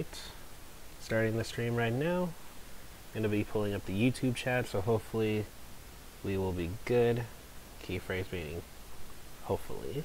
Alright, starting the stream right now. Going to be pulling up the YouTube chat, so hopefully we will be good. Key phrase meaning hopefully.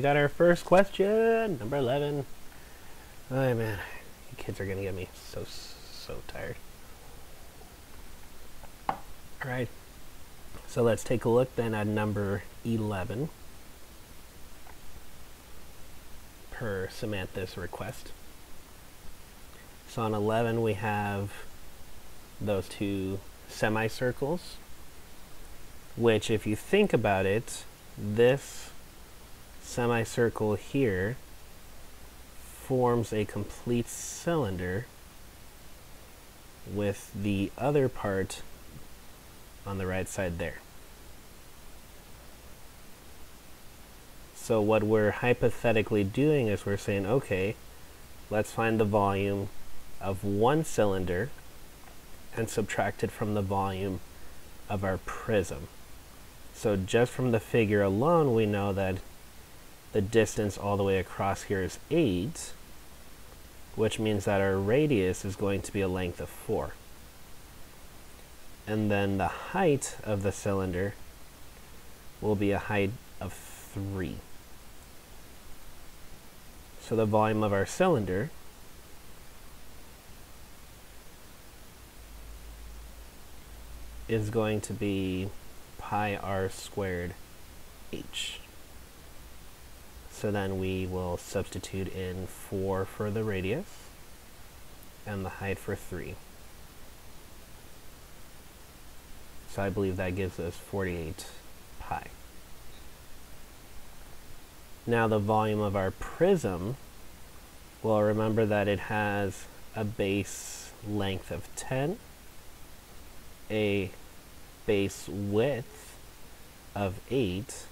Got our first question, number 11. Oh man, kids are gonna get me so, so tired. All right, so let's take a look then at number 11 per Samantha's request. So on 11 we have those two semicircles, which if you think about it, this semicircle here forms a complete cylinder with the other part on the right side there. So what we're hypothetically doing is we're saying, okay, let's find the volume of one cylinder and subtract it from the volume of our prism. So just from the figure alone, we know that the distance all the way across here is 8, which means that our radius is going to be a length of 4. And then the height of the cylinder will be a height of 3. So the volume of our cylinder is going to be pi r squared h. So then we will substitute in 4 for the radius and the height for 3. So I believe that gives us 48 pi. Now the volume of our prism, well remember that it has a base length of 10, a base width of 8,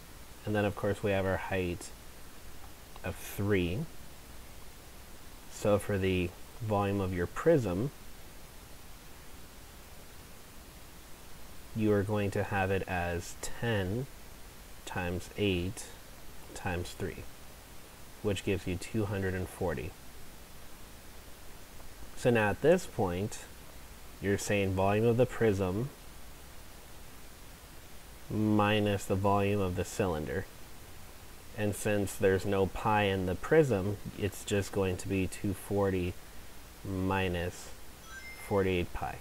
and then of course we have our height of 3. So for the volume of your prism, you are going to have it as 10 times 8 times 3, which gives you 240. So now at this point, you're saying volume of the prism minus the volume of the cylinder. And since there's no pi in the prism, it's just going to be 240 minus 48 pi.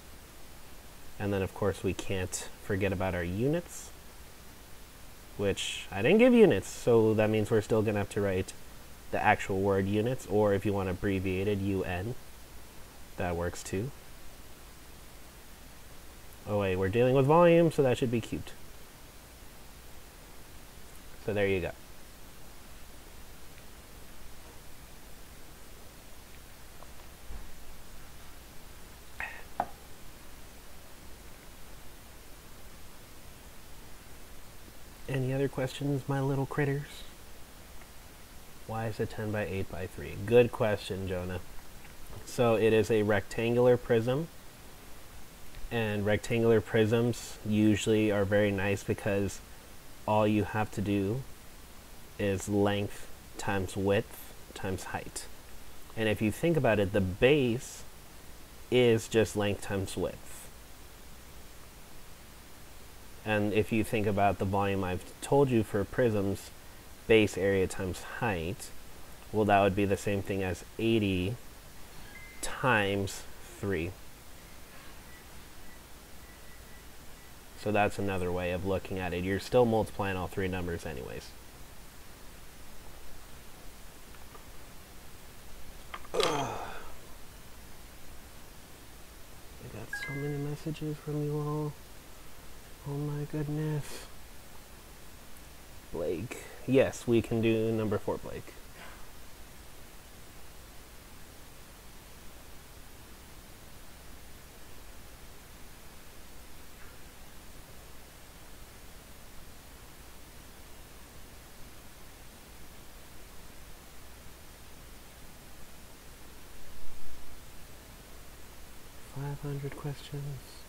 And then of course we can't forget about our units. which I didn't give units, so that means we're still going to have to write the actual word units, or if you want abbreviated, UN. That works too. Oh wait, we're dealing with volume, so that should be cubed. So there you go. Any other questions, my little critters? Why is it 10 by 8 by 3? Good question, Jonah. So it is a rectangular prism. And rectangular prisms usually are very nice because all you have to do is length times width times height. And if you think about it, the base is just length times width. And if you think about the volume I've told you for prisms, base area times height, well, that would be the same thing as 80 times 3. So that's another way of looking at it. You're still multiplying all three numbers anyways. I got so many messages from you all. Oh my goodness. Blake. Yes, we can do number four, Blake. Five hundred questions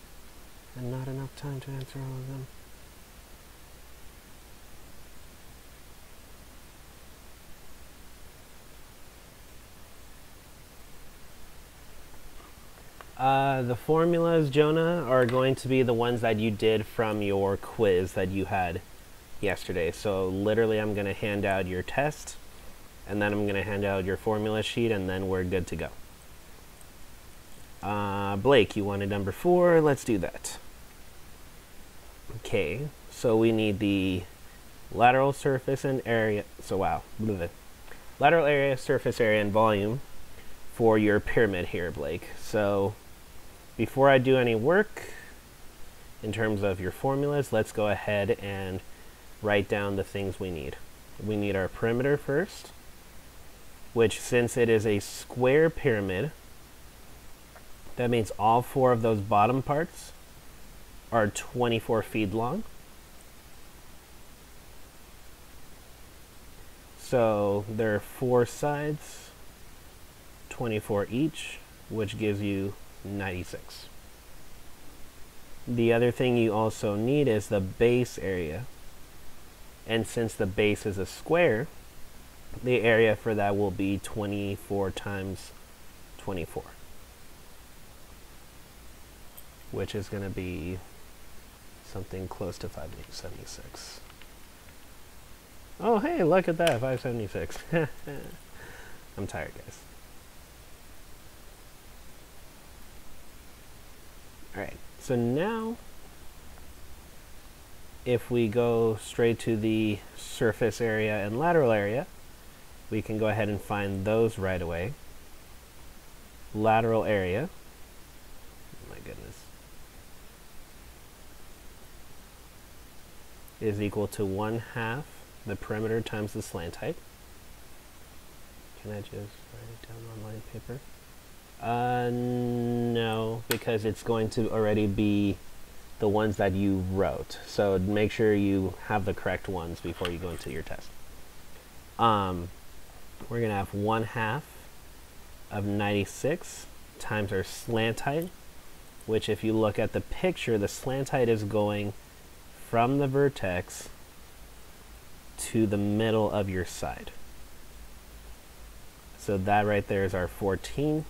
and not enough time to answer all of them. Uh, the formulas, Jonah, are going to be the ones that you did from your quiz that you had yesterday. So literally I'm going to hand out your test, and then I'm going to hand out your formula sheet, and then we're good to go. Uh, Blake, you wanted number four. Let's do that. Okay, so we need the lateral surface and area. So wow, lateral area, surface area, and volume for your pyramid here, Blake. So before I do any work in terms of your formulas, let's go ahead and write down the things we need. We need our perimeter first, which since it is a square pyramid, that means all four of those bottom parts are 24 feet long. So there are four sides, 24 each, which gives you 96. The other thing you also need is the base area. And since the base is a square, the area for that will be 24 times 24. Which is going to be something close to 576. Oh, hey, look at that, 576. I'm tired, guys. Alright, so now if we go straight to the surface area and lateral area, we can go ahead and find those right away. Lateral area, oh my goodness, is equal to 1 half the perimeter times the slant height. Can I just write it down on line paper? Uh, no, because it's going to already be the ones that you wrote. So make sure you have the correct ones before you go into your test. Um, we're going to have 1 half of 96 times our slant height, which if you look at the picture, the slant height is going from the vertex to the middle of your side. So that right there is our 14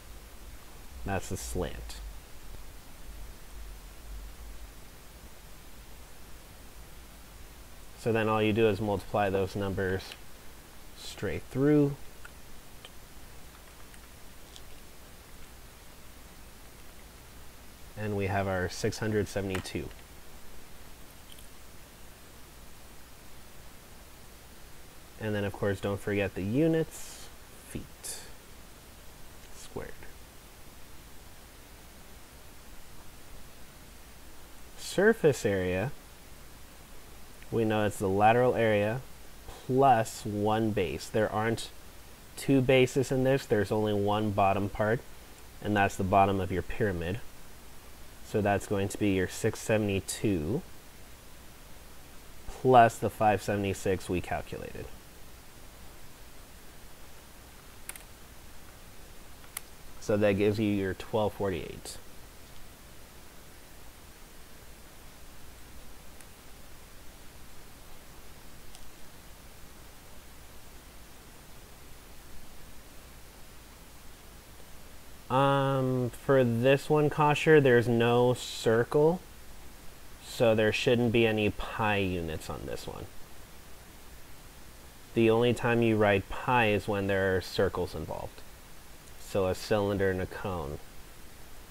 that's the slant. So then all you do is multiply those numbers straight through. And we have our 672. And then of course don't forget the units, feet squared. Surface area, we know it's the lateral area plus one base. There aren't two bases in this, there's only one bottom part, and that's the bottom of your pyramid. So that's going to be your 672 plus the 576 we calculated. So that gives you your 1248. Um, for this one, Kosher, there's no circle, so there shouldn't be any pi units on this one. The only time you write pi is when there are circles involved. So a cylinder and a cone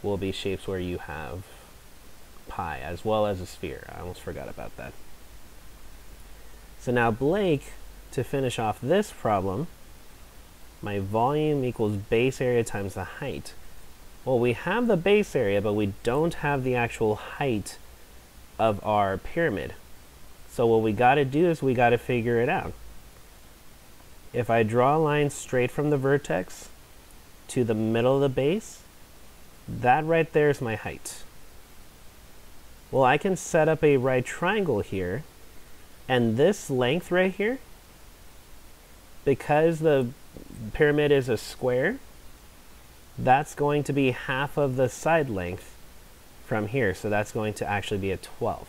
will be shapes where you have pi, as well as a sphere. I almost forgot about that. So now Blake, to finish off this problem, my volume equals base area times the height. Well, we have the base area, but we don't have the actual height of our pyramid. So what we got to do is we got to figure it out. If I draw a line straight from the vertex to the middle of the base, that right there is my height. Well, I can set up a right triangle here, and this length right here, because the pyramid is a square, that's going to be half of the side length from here. So that's going to actually be a 12.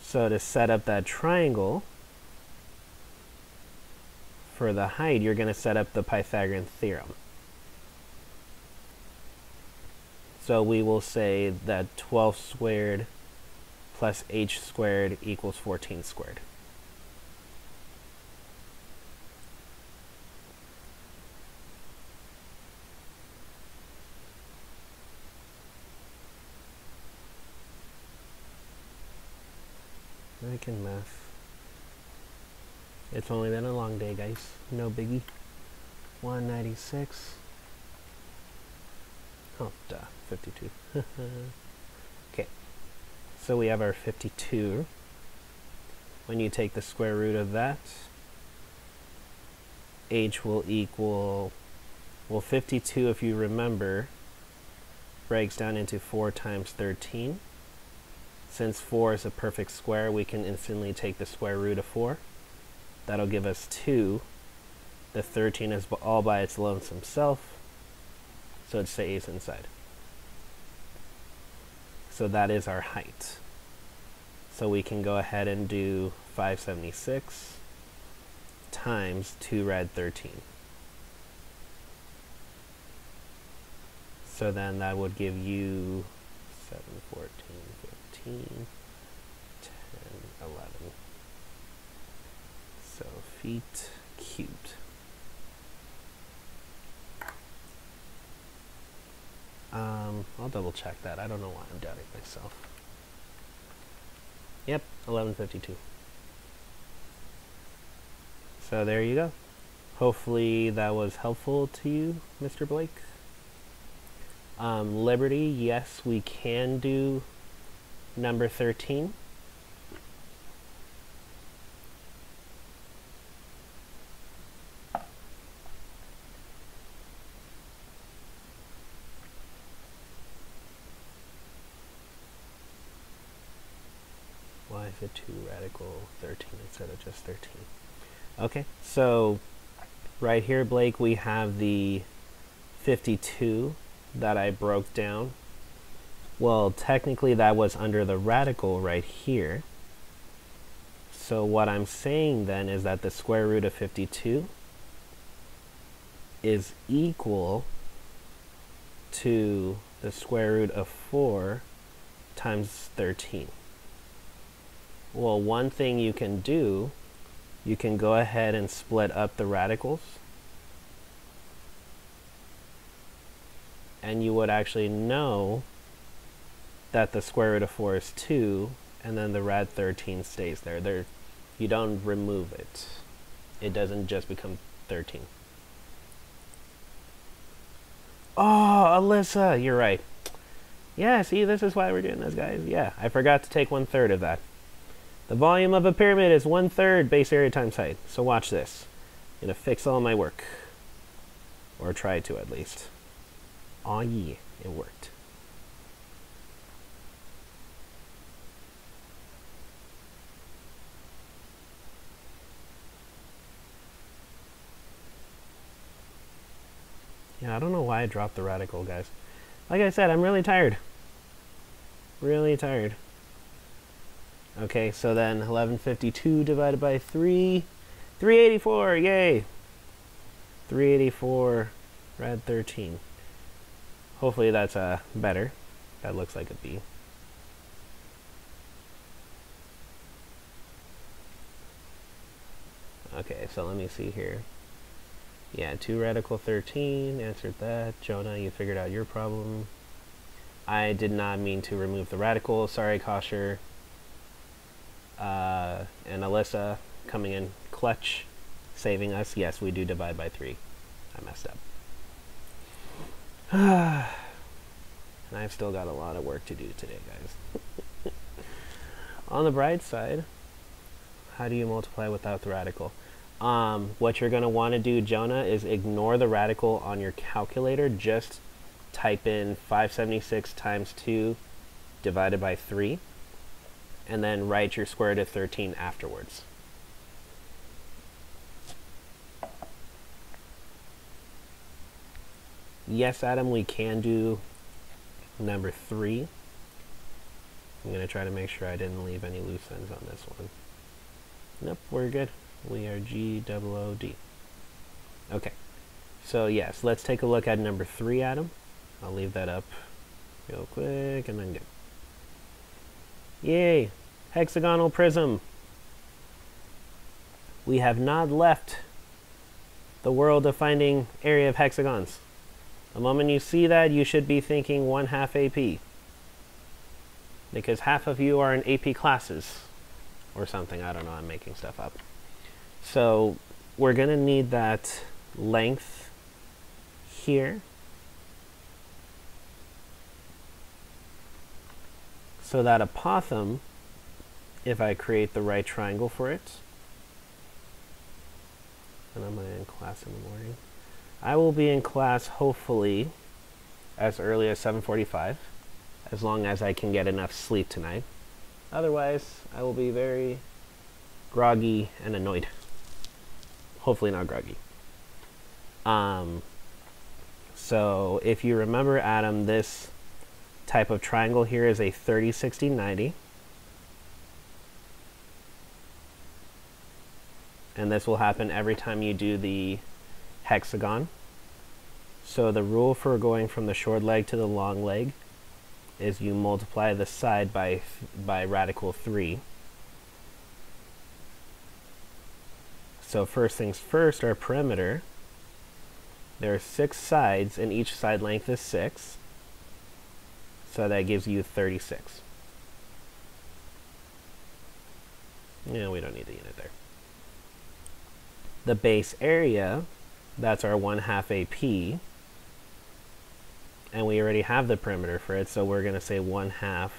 So to set up that triangle, for the height, you're going to set up the Pythagorean theorem. So we will say that 12 squared plus h squared equals 14 squared. I can math. It's only been a long day, guys. No biggie. 196. Oh, duh. 52. okay. So we have our 52. When you take the square root of that, h will equal, well, 52, if you remember, breaks down into 4 times 13. Since 4 is a perfect square, we can instantly take the square root of 4. That'll give us 2. The 13 is all by its lonesome self, so it stays inside. So that is our height. So we can go ahead and do 576 times 2 rad 13. So then that would give you 7, 14, 10, 11. So feet cubed. Um, I'll double check that. I don't know why I'm doubting myself. Yep, 1152. So there you go. Hopefully that was helpful to you, Mr. Blake. Um, Liberty, yes, we can do number 13. 2 radical 13 instead of just 13? Okay, so right here, Blake, we have the 52 that I broke down well, technically that was under the radical right here. So what I'm saying then is that the square root of 52 is equal to the square root of 4 times 13. Well, one thing you can do, you can go ahead and split up the radicals. And you would actually know that the square root of 4 is 2, and then the rad 13 stays there. There You don't remove it. It doesn't just become 13. Oh, Alyssa, you're right. Yeah, see, this is why we're doing this, guys. Yeah, I forgot to take one third of that. The volume of a pyramid is one third base area times height. So watch this. I'm gonna fix all my work. Or try to, at least. Aw, yeah, it worked. Yeah, I don't know why I dropped the radical, guys. Like I said, I'm really tired. Really tired. Okay, so then 1152 divided by 3. 384, yay! 384, rad 13. Hopefully that's uh, better. That looks like a B. Okay, so let me see here. Yeah, 2 radical 13, answered that. Jonah, you figured out your problem. I did not mean to remove the radical. Sorry, Kosher. Uh, and Alyssa coming in clutch, saving us. Yes, we do divide by 3. I messed up. and I've still got a lot of work to do today, guys. On the bright side, how do you multiply without the radical? Um, what you're going to want to do, Jonah, is ignore the radical on your calculator. Just type in 576 times 2 divided by 3, and then write your square root of 13 afterwards. Yes, Adam, we can do number 3. I'm going to try to make sure I didn't leave any loose ends on this one. Nope, we're good. We are G double O D. Okay. So yes, let's take a look at number three Adam. I'll leave that up real quick and then go. Yay! Hexagonal prism. We have not left the world of finding area of hexagons. The moment you see that, you should be thinking one half AP. Because half of you are in AP classes or something. I don't know, I'm making stuff up. So we're going to need that length here. So that apothem, if I create the right triangle for it, and I'm in class in the morning, I will be in class hopefully as early as 7.45, as long as I can get enough sleep tonight. Otherwise, I will be very groggy and annoyed hopefully not groggy. Um, so if you remember, Adam, this type of triangle here is a 30, 60, 90. And this will happen every time you do the hexagon. So the rule for going from the short leg to the long leg is you multiply the side by, by radical 3. So first things first, our perimeter. There are six sides, and each side length is 6. So that gives you 36. Yeah, we don't need the unit there. The base area, that's our 1 half AP. And we already have the perimeter for it, so we're going to say 1 half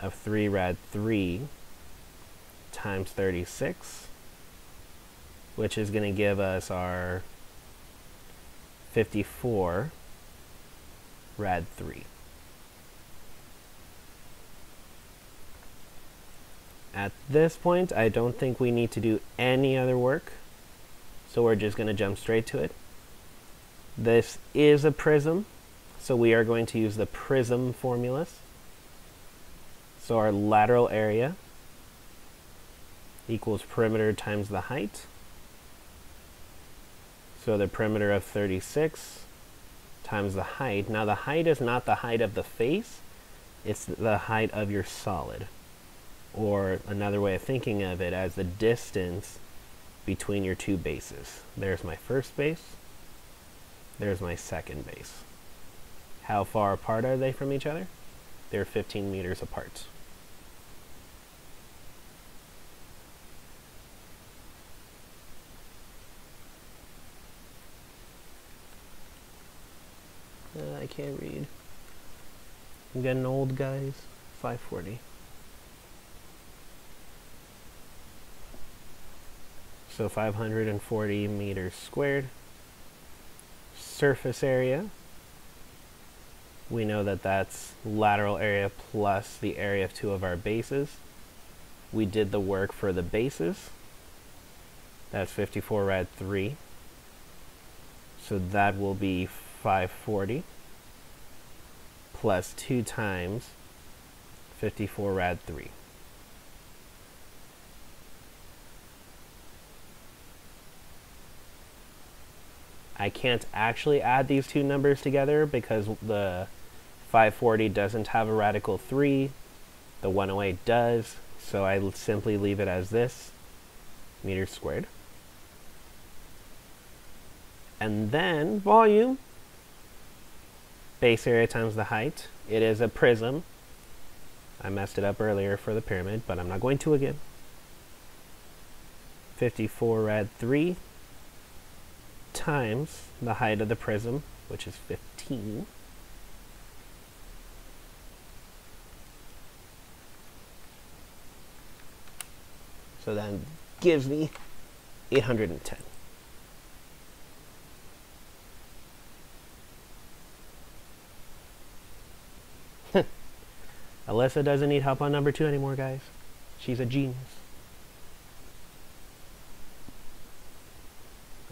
of 3 rad 3 times 36 which is going to give us our 54 rad 3. At this point, I don't think we need to do any other work, so we're just going to jump straight to it. This is a prism, so we are going to use the prism formulas. So our lateral area equals perimeter times the height. So the perimeter of 36 times the height. Now the height is not the height of the face, it's the height of your solid. Or another way of thinking of it as the distance between your two bases. There's my first base. There's my second base. How far apart are they from each other? They're 15 meters apart. Uh, I can't read. I'm getting old, guys. 540. So 540 meters squared. Surface area. We know that that's lateral area plus the area of two of our bases. We did the work for the bases. That's 54 rad 3. So that will be 540 plus 2 times 54 rad 3. I can't actually add these two numbers together because the 540 doesn't have a radical 3, the 108 does, so I simply leave it as this, meters squared. And then volume, base area times the height. It is a prism. I messed it up earlier for the pyramid, but I'm not going to again. 54 rad 3 times the height of the prism, which is 15. So that gives me 810. Alyssa doesn't need help on number two anymore, guys. She's a genius.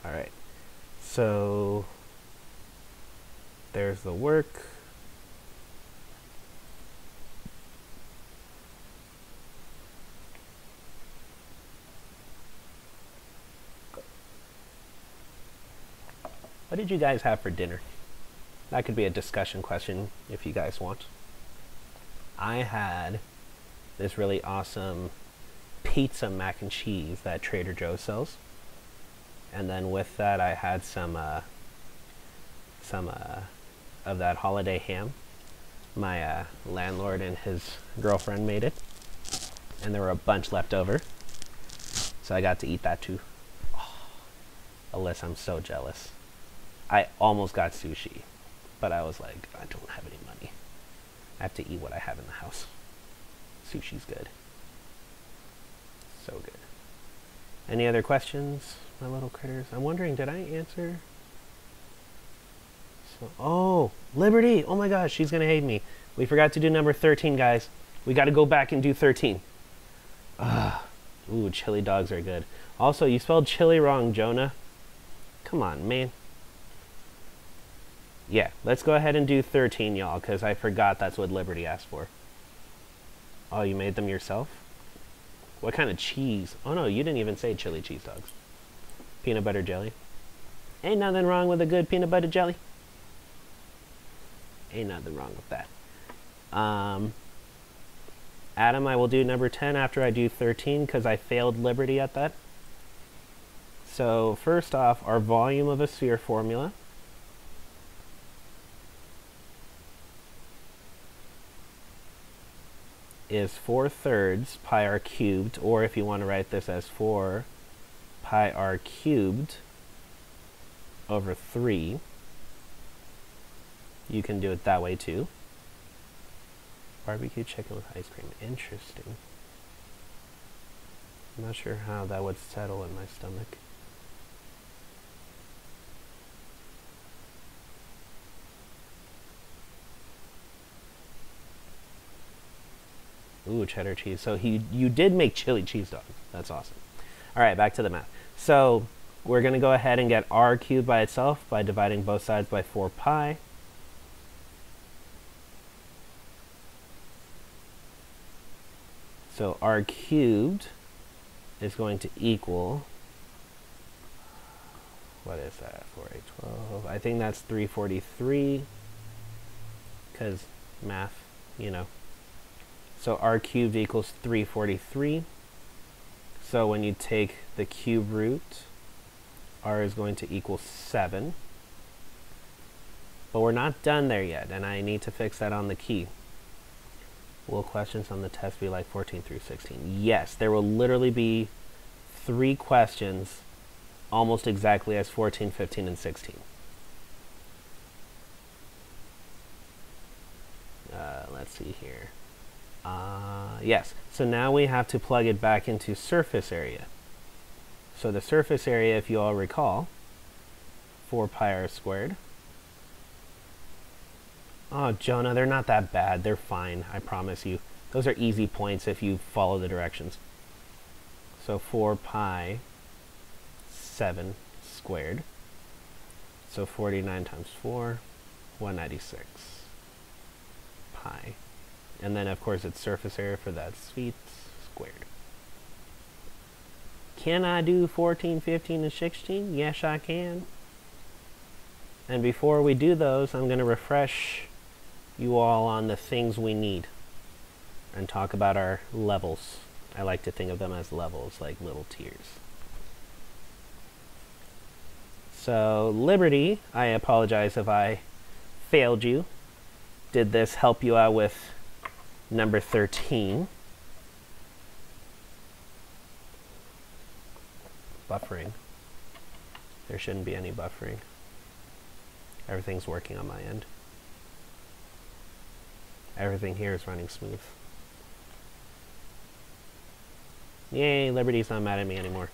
All right. So there's the work. What did you guys have for dinner? That could be a discussion question if you guys want. I had this really awesome pizza mac and cheese that Trader Joe's sells. And then with that I had some uh, some uh, of that holiday ham. My uh, landlord and his girlfriend made it. And there were a bunch left over. So I got to eat that too. Oh, Alyssa, I'm so jealous. I almost got sushi, but I was like, I don't have any money. I have to eat what I have in the house. Sushi's good. So good. Any other questions, my little critters? I'm wondering, did I answer? So, oh, Liberty! Oh my gosh, she's gonna hate me. We forgot to do number 13, guys. We gotta go back and do 13. Ah, ooh, chili dogs are good. Also, you spelled chili wrong, Jonah. Come on, man yeah, let's go ahead and do 13, y'all, because I forgot that's what Liberty asked for. Oh, you made them yourself? What kind of cheese? Oh no, you didn't even say chili cheese dogs. Peanut butter jelly. Ain't nothing wrong with a good peanut butter jelly. Ain't nothing wrong with that. Um, Adam, I will do number 10 after I do 13 because I failed Liberty at that. So first off, our volume of a sphere formula. Is 4 thirds pi r cubed, or if you want to write this as 4 pi r cubed over 3, you can do it that way too. Barbecue chicken with ice cream. Interesting. I'm not sure how that would settle in my stomach. Ooh, cheddar cheese. So he, you did make chili cheese dogs. That's awesome. All right, back to the math. So we're going to go ahead and get r cubed by itself by dividing both sides by 4 pi. So r cubed is going to equal, what is that, 4, 8, 12? I think that's 343, because math, you know. So r cubed equals 343. So when you take the cube root, r is going to equal 7. But we're not done there yet, and I need to fix that on the key. Will questions on the test be like 14 through 16? Yes, there will literally be three questions almost exactly as 14, 15, and 16. Uh, let's see here. Uh, yes, so now we have to plug it back into surface area. So the surface area, if you all recall, 4 pi r squared. Oh, Jonah, they're not that bad. They're fine, I promise you. Those are easy points if you follow the directions. So 4 pi 7 squared. So 49 times 4, 196 pi. And then, of course, it's surface area for that feet squared. Can I do 14, 15, and 16? Yes, I can. And before we do those, I'm going to refresh you all on the things we need and talk about our levels. I like to think of them as levels, like little tiers. So, Liberty, I apologize if I failed you. Did this help you out with number 13? Buffering. There shouldn't be any buffering. Everything's working on my end. Everything here is running smooth. Yay, Liberty's not mad at me anymore.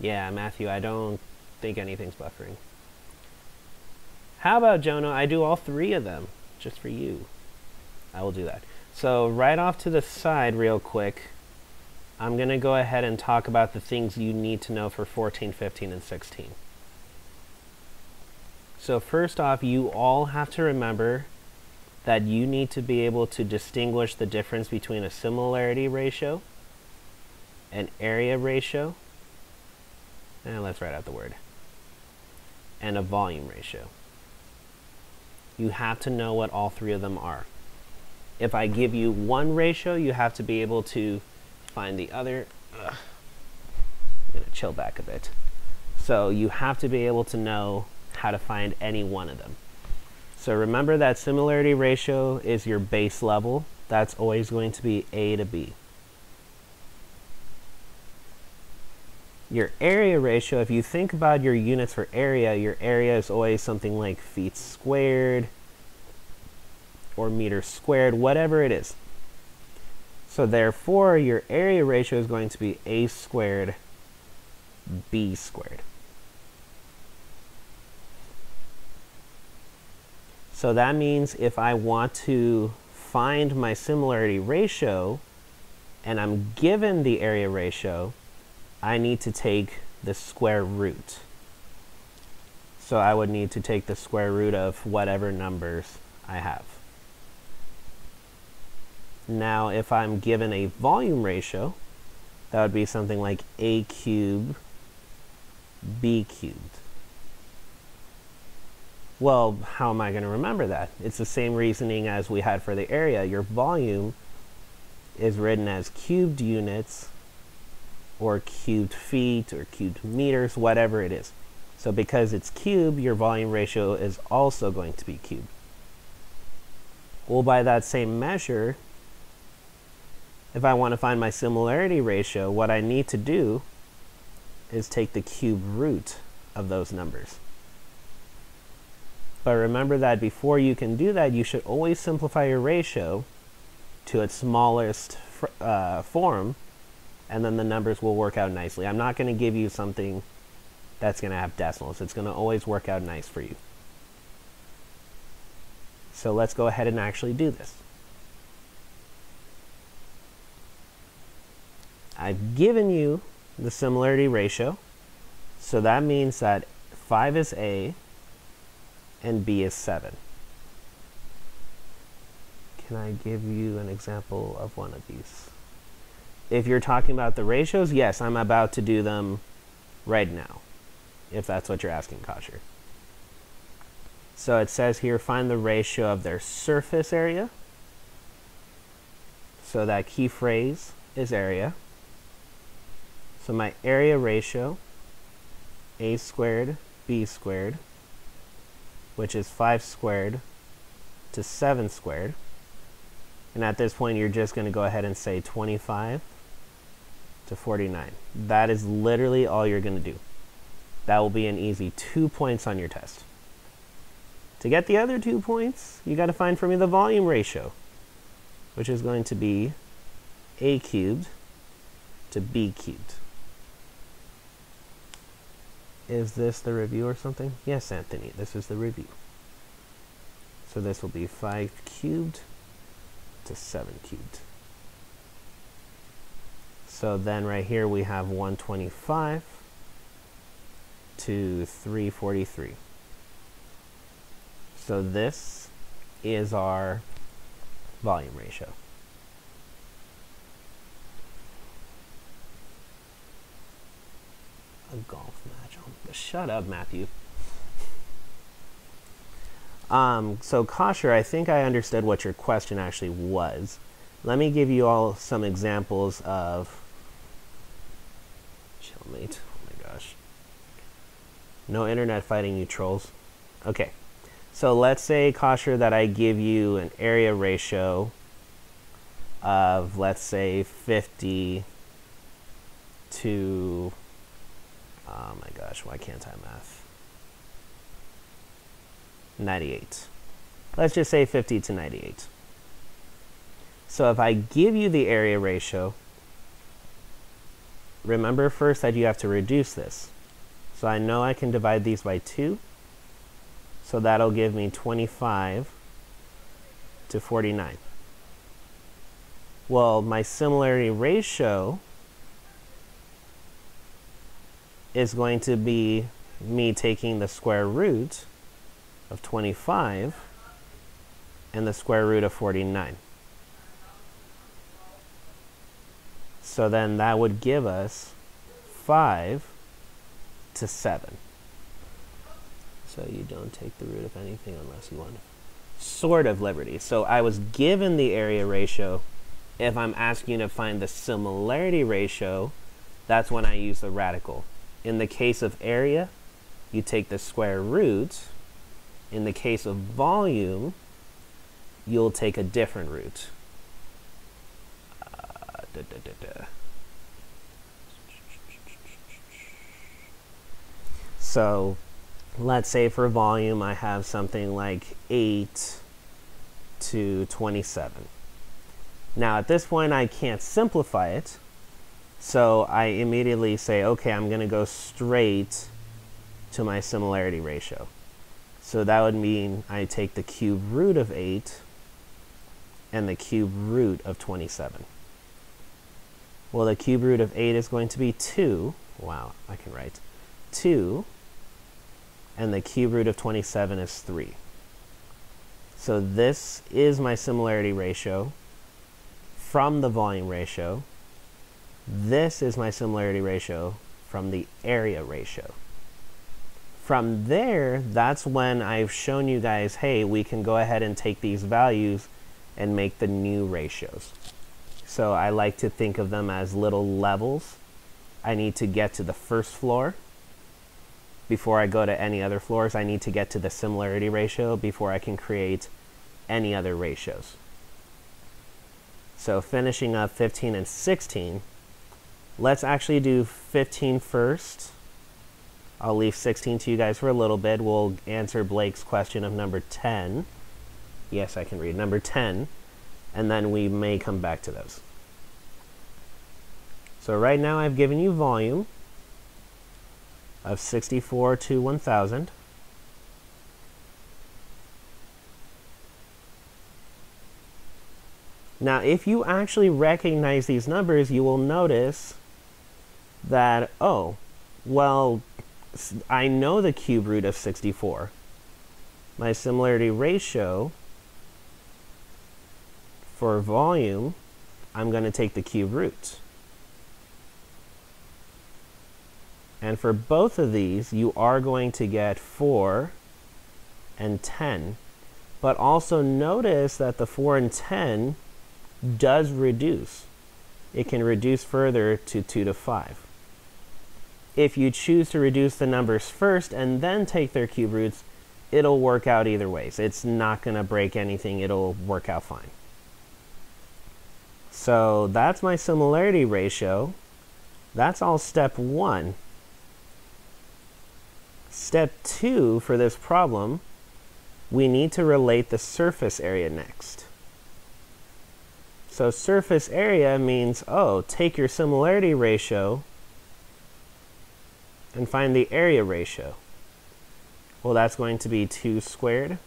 Yeah, Matthew, I don't think anything's buffering. How about Jonah? I do all three of them just for you. I will do that. So right off to the side real quick, I'm going to go ahead and talk about the things you need to know for 14, 15, and 16. So first off, you all have to remember that you need to be able to distinguish the difference between a similarity ratio, an area ratio, and let's write out the word, and a volume ratio. You have to know what all three of them are. If I give you one ratio, you have to be able to find the other. Ugh. I'm going to chill back a bit. So you have to be able to know how to find any one of them. So remember that similarity ratio is your base level. That's always going to be A to B. Your area ratio, if you think about your units for area, your area is always something like feet squared or meters squared, whatever it is. So therefore, your area ratio is going to be A squared B squared. So that means if I want to find my similarity ratio and I'm given the area ratio, I need to take the square root. So I would need to take the square root of whatever numbers I have. Now, if I'm given a volume ratio, that would be something like a cubed b cubed. Well, how am I going to remember that? It's the same reasoning as we had for the area. Your volume is written as cubed units or cubed feet or cubed meters, whatever it is. So because it's cubed, your volume ratio is also going to be cubed. Well, by that same measure, if I want to find my similarity ratio, what I need to do is take the cube root of those numbers. But remember that before you can do that, you should always simplify your ratio to its smallest uh, form, and then the numbers will work out nicely. I'm not going to give you something that's going to have decimals. It's going to always work out nice for you. So let's go ahead and actually do this. I've given you the similarity ratio. So that means that 5 is A, and B is 7. Can I give you an example of one of these? If you're talking about the ratios, yes, I'm about to do them right now, if that's what you're asking, Kosher. So it says here, find the ratio of their surface area. So that key phrase is area. So my area ratio, a squared, b squared, which is 5 squared to 7 squared. And at this point, you're just going to go ahead and say 25 to 49. That is literally all you're going to do. That will be an easy two points on your test. To get the other two points, you got to find for me the volume ratio, which is going to be a cubed to b cubed. Is this the review or something? Yes, Anthony, this is the review. So this will be 5 cubed to 7 cubed. So then right here we have 125 to 343. So this is our volume ratio. A golf match. Oh, shut up, Matthew. Um, so Kosher, I think I understood what your question actually was. Let me give you all some examples of Chillmate. Oh my gosh. No internet fighting you trolls. Okay. So let's say, Kosher, that I give you an area ratio of, let's say, 50 to, oh my gosh, why can't I math? 98. Let's just say 50 to 98. So if I give you the area ratio, remember first that you have to reduce this. So I know I can divide these by 2. So that'll give me 25 to 49. Well, my similarity ratio is going to be me taking the square root of 25 and the square root of 49. So then that would give us 5 to 7. So you don't take the root of anything unless you want sort of liberty. So I was given the area ratio. If I'm asking to find the similarity ratio, that's when I use the radical. In the case of area, you take the square root. In the case of volume, you'll take a different root. Da, da, da, so let's say for volume I have something like 8 to 27. Now at this point I can't simplify it, so I immediately say, okay, I'm going to go straight to my similarity ratio. So that would mean I take the cube root of 8 and the cube root of 27. Well, the cube root of 8 is going to be 2. Wow, I can write. 2 and the cube root of 27 is 3. So this is my similarity ratio from the volume ratio. This is my similarity ratio from the area ratio. From there, that's when I've shown you guys, hey, we can go ahead and take these values and make the new ratios. So I like to think of them as little levels. I need to get to the first floor before I go to any other floors, I need to get to the similarity ratio before I can create any other ratios. So finishing up 15 and 16, let's actually do 15 first. I'll leave 16 to you guys for a little bit. We'll answer Blake's question of number 10. Yes, I can read. Number 10. And then we may come back to those. So right now I've given you volume of 64 to 1000. Now, if you actually recognize these numbers, you will notice that, oh, well, I know the cube root of 64. My similarity ratio for volume, I'm going to take the cube root. And for both of these, you are going to get 4 and 10. But also notice that the 4 and 10 does reduce. It can reduce further to 2 to 5. If you choose to reduce the numbers first and then take their cube roots, it'll work out either ways. It's not going to break anything. It'll work out fine. So that's my similarity ratio. That's all step one. Step two for this problem we need to relate the surface area next. So surface area means, oh, take your similarity ratio and find the area ratio. Well, that's going to be 2 squared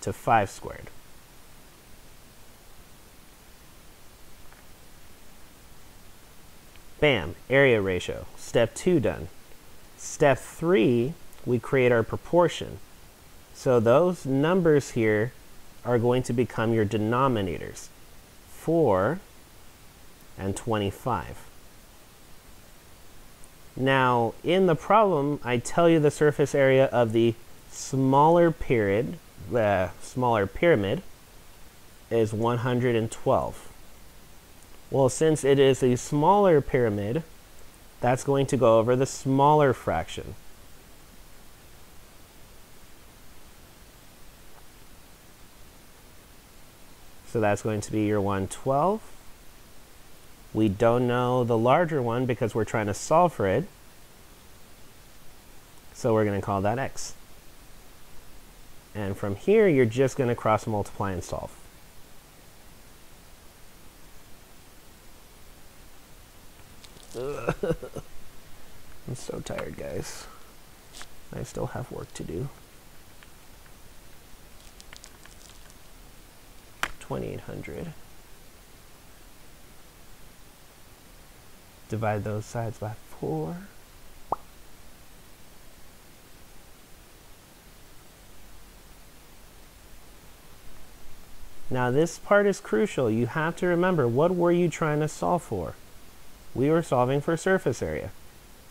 to 5 squared. Bam, area ratio. Step 2 done. Step 3, we create our proportion. So those numbers here are going to become your denominators. 4 and 25. Now, in the problem, I tell you the surface area of the smaller period, the smaller pyramid, is 112. Well, since it is a smaller pyramid, that's going to go over the smaller fraction. So that's going to be your 112. We don't know the larger one because we're trying to solve for it. So we're going to call that x. And from here, you're just going to cross multiply and solve. I'm so tired, guys. I still have work to do. 2800. Divide those sides by 4. Now this part is crucial. You have to remember, what were you trying to solve for? We were solving for surface area.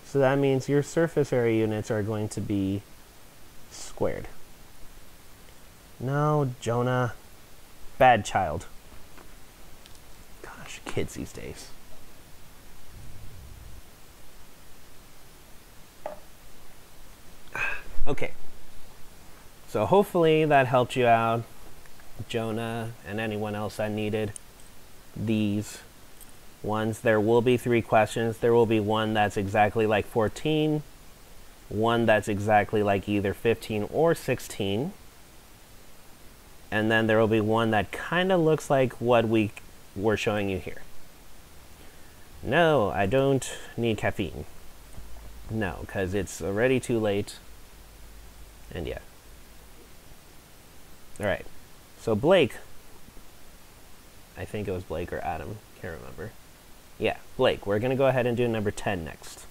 So that means your surface area units are going to be squared. No, Jonah. Bad child. Gosh, kids these days. Okay. So hopefully that helped you out, Jonah, and anyone else that needed these ones. There will be three questions. There will be one that's exactly like 14, one that's exactly like either 15 or 16, and then there will be one that kind of looks like what we were showing you here. No, I don't need caffeine. No, because it's already too late. And yeah. Alright. So Blake, I think it was Blake or Adam, can't remember. Yeah, Blake, we're going to go ahead and do number 10 next.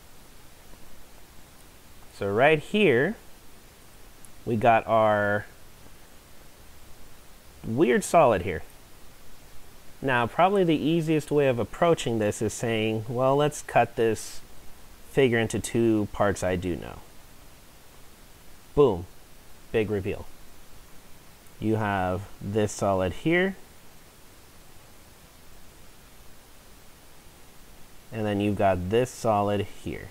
So right here, we got our weird solid here. Now, probably the easiest way of approaching this is saying, well, let's cut this figure into two parts I do know. Boom, big reveal. You have this solid here, and then you've got this solid here.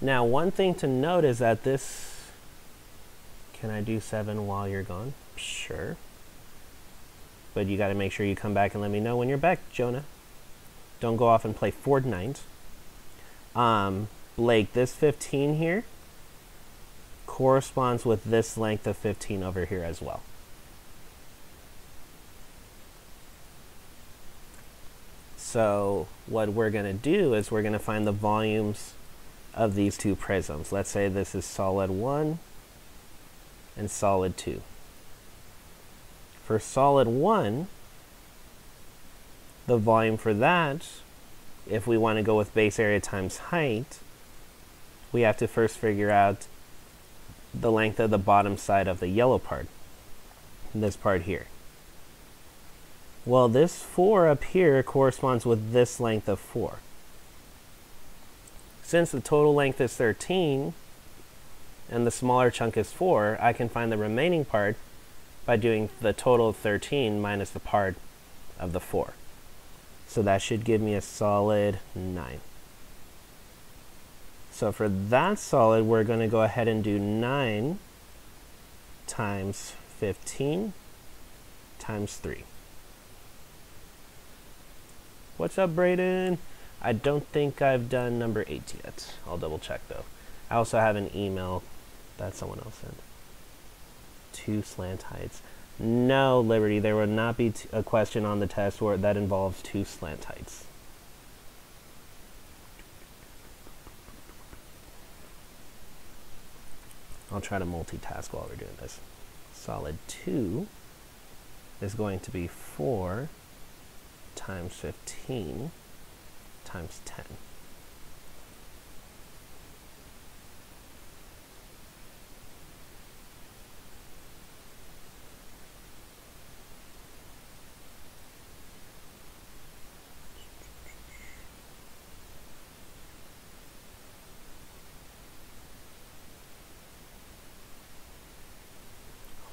Now, one thing to note is that this, can I do seven while you're gone? Sure. But you got to make sure you come back and let me know when you're back, Jonah. Don't go off and play Fortnite. Um, Blake, this 15 here corresponds with this length of 15 over here as well. So what we're going to do is we're going to find the volumes of these two prisms. Let's say this is solid 1 and solid 2. For solid 1, the volume for that, if we want to go with base area times height, we have to first figure out the length of the bottom side of the yellow part, this part here. Well, this 4 up here corresponds with this length of 4. Since the total length is 13 and the smaller chunk is 4, I can find the remaining part by doing the total of 13 minus the part of the 4. So that should give me a solid 9. So for that solid, we're going to go ahead and do 9 times 15 times 3. What's up, Brayden? I don't think I've done number 8 yet. I'll double check though. I also have an email that someone else sent. Two slant heights. No, Liberty, there would not be a question on the test where that involves two slant heights. I'll try to multitask while we're doing this. Solid 2 is going to be 4 times 15 times 10.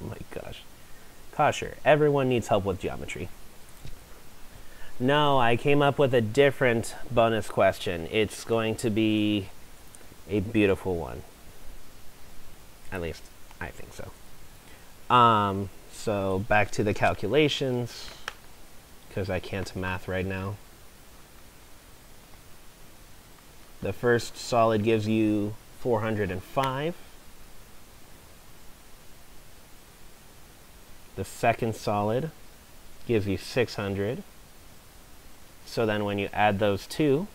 Oh my gosh. Kosher, everyone needs help with geometry. No, I came up with a different bonus question. It's going to be a beautiful one. At least, I think so. Um, so back to the calculations, because I can't math right now. The first solid gives you 405. The second solid gives you 600. So then when you add those two,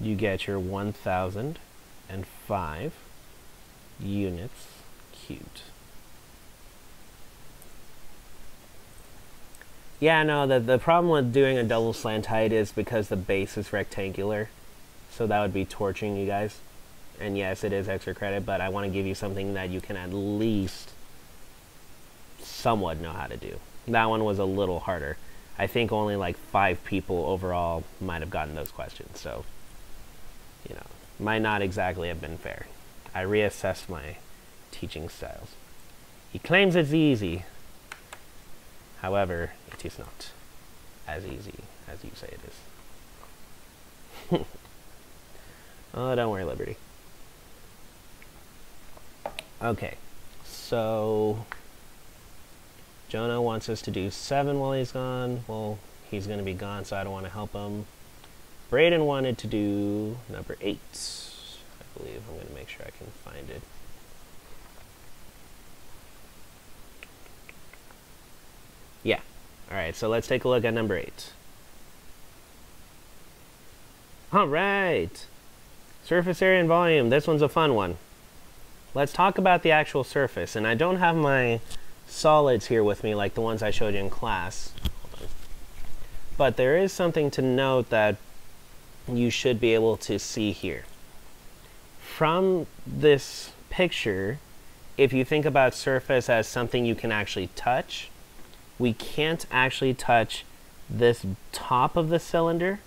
you get your 1005 units cubed. Yeah, no, the, the problem with doing a double slant height is because the base is rectangular. So that would be torching you guys and yes, it is extra credit, but I want to give you something that you can at least somewhat know how to do. That one was a little harder. I think only like five people overall might have gotten those questions, so, you know, might not exactly have been fair. I reassessed my teaching styles. He claims it's easy. However, it is not as easy as you say it is. oh, don't worry, Liberty. Okay, so Jonah wants us to do seven while he's gone. Well, he's going to be gone, so I don't want to help him. Braden wanted to do number eight. I believe I'm going to make sure I can find it. Yeah. All right, so let's take a look at number eight. All right. Surface area and volume. This one's a fun one let's talk about the actual surface. And I don't have my solids here with me like the ones I showed you in class. But there is something to note that you should be able to see here. From this picture, if you think about surface as something you can actually touch, we can't actually touch this top of the cylinder,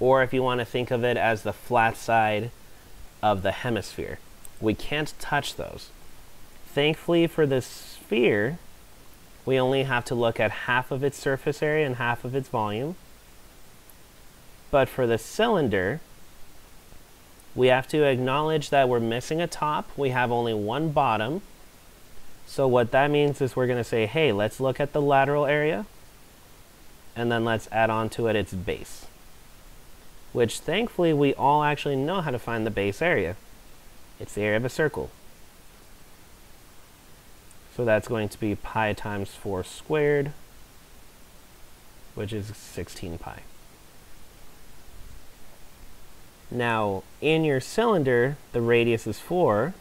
or if you want to think of it as the flat side of the hemisphere. We can't touch those. Thankfully for the sphere, we only have to look at half of its surface area and half of its volume. But for the cylinder, we have to acknowledge that we're missing a top. We have only one bottom. So what that means is we're going to say, hey, let's look at the lateral area. And then let's add on to it its base. Which thankfully we all actually know how to find the base area. It's the area of a circle. So that's going to be pi times 4 squared, which is 16 pi. Now, in your cylinder, the radius is 4.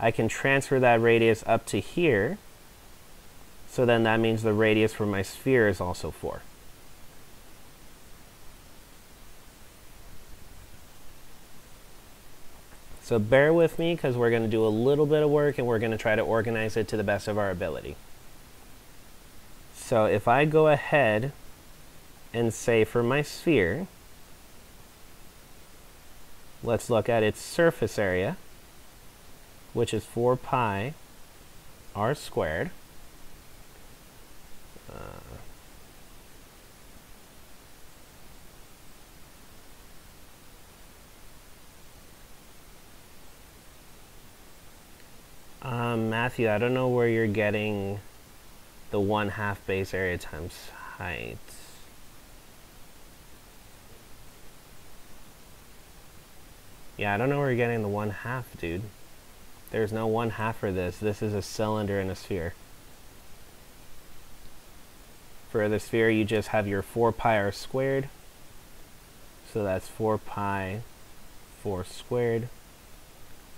I can transfer that radius up to here. So then that means the radius for my sphere is also 4. So bear with me because we're going to do a little bit of work and we're going to try to organize it to the best of our ability. So if I go ahead and say for my sphere, let's look at its surface area, which is 4 pi r squared. Uh, Um, Matthew, I don't know where you're getting the 1 half base area times height. Yeah, I don't know where you're getting the 1 half, dude. There's no 1 half for this. This is a cylinder and a sphere. For the sphere, you just have your 4 pi r squared. So that's 4 pi 4 squared.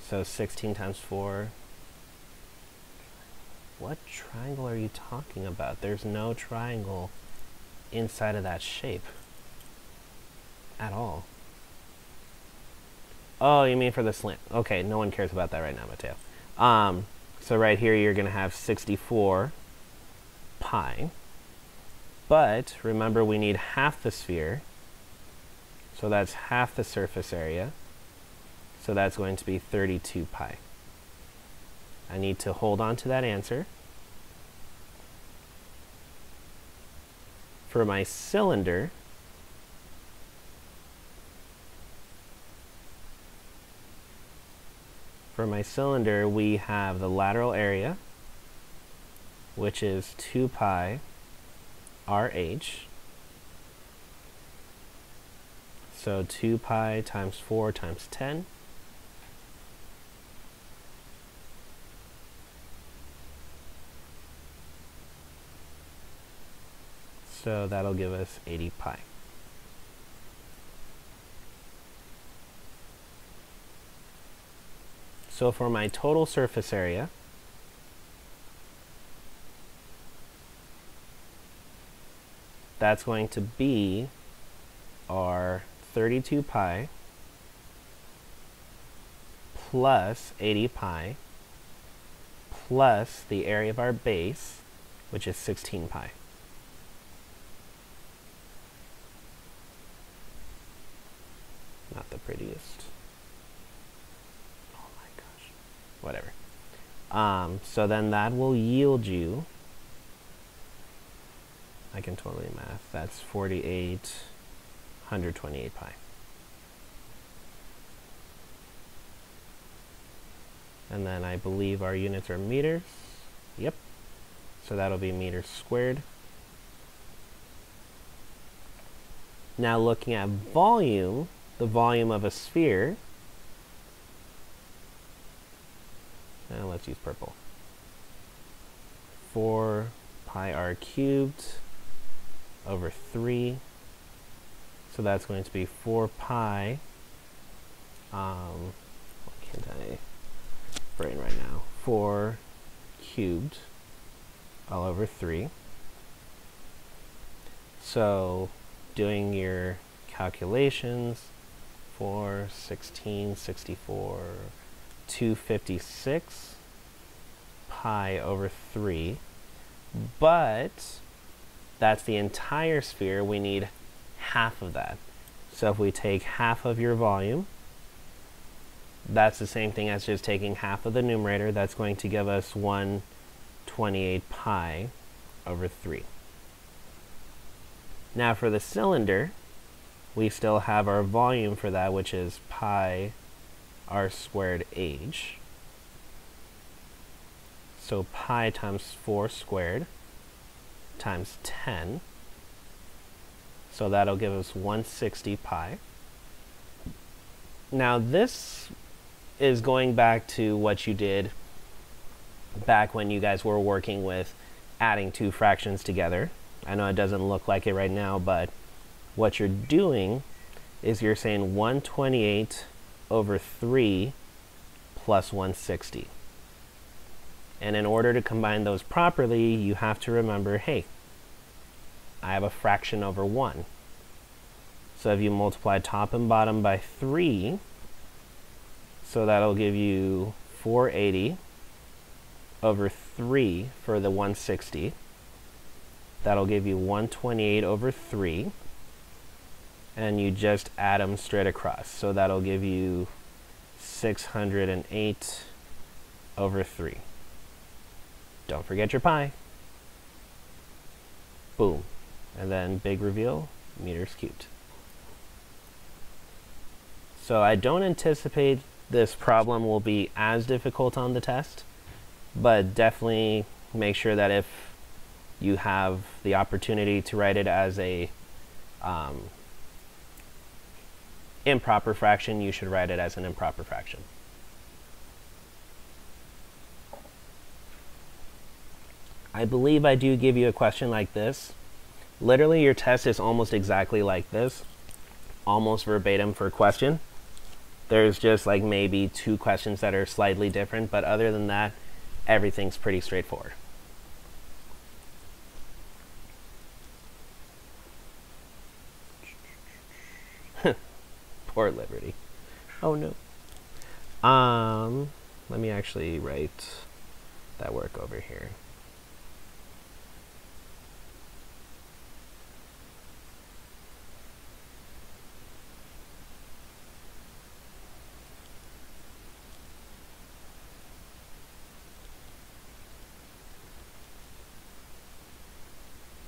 So 16 times 4. What triangle are you talking about? There's no triangle inside of that shape. At all. Oh, you mean for the slant. Okay, no one cares about that right now, Mateo. Um, so right here you're going to have 64 pi. But remember we need half the sphere. So that's half the surface area. So that's going to be 32 pi. I need to hold on to that answer. For my cylinder, for my cylinder, we have the lateral area, which is 2 pi RH. So 2 pi times 4 times 10. So that'll give us 80 pi. So for my total surface area, that's going to be our 32 pi plus 80 pi plus the area of our base, which is 16 pi. Not the prettiest. Oh my gosh. Whatever. Um, so then that will yield you, I can totally math, that's 48, 128 pi. And then I believe our units are meters. Yep. So that'll be meters squared. Now looking at volume, the volume of a sphere, and let's use purple, 4 pi r cubed over 3. So that's going to be 4 pi, um, what can't I brain right now, 4 cubed all over 3. So doing your calculations, 4, 16, 64, 256 pi over 3. But that's the entire sphere. We need half of that. So if we take half of your volume, that's the same thing as just taking half of the numerator. That's going to give us 128 pi over 3. Now for the cylinder, we still have our volume for that, which is pi r squared h. So pi times 4 squared times 10. So that'll give us 160 pi. Now this is going back to what you did back when you guys were working with adding two fractions together. I know it doesn't look like it right now, but what you're doing is you're saying 128 over 3 plus 160. And in order to combine those properly, you have to remember, hey, I have a fraction over 1. So if you multiply top and bottom by 3, so that'll give you 480 over 3 for the 160. That'll give you 128 over 3 and you just add them straight across. So that'll give you 608 over 3. Don't forget your pi. Boom. And then big reveal, meters cubed. So I don't anticipate this problem will be as difficult on the test. but definitely make sure that if you have the opportunity to write it as a um, improper fraction, you should write it as an improper fraction. I believe I do give you a question like this. Literally, your test is almost exactly like this, almost verbatim for question. There's just like maybe two questions that are slightly different, but other than that, everything's pretty straightforward. Poor Liberty. Oh no. Um, let me actually write that work over here.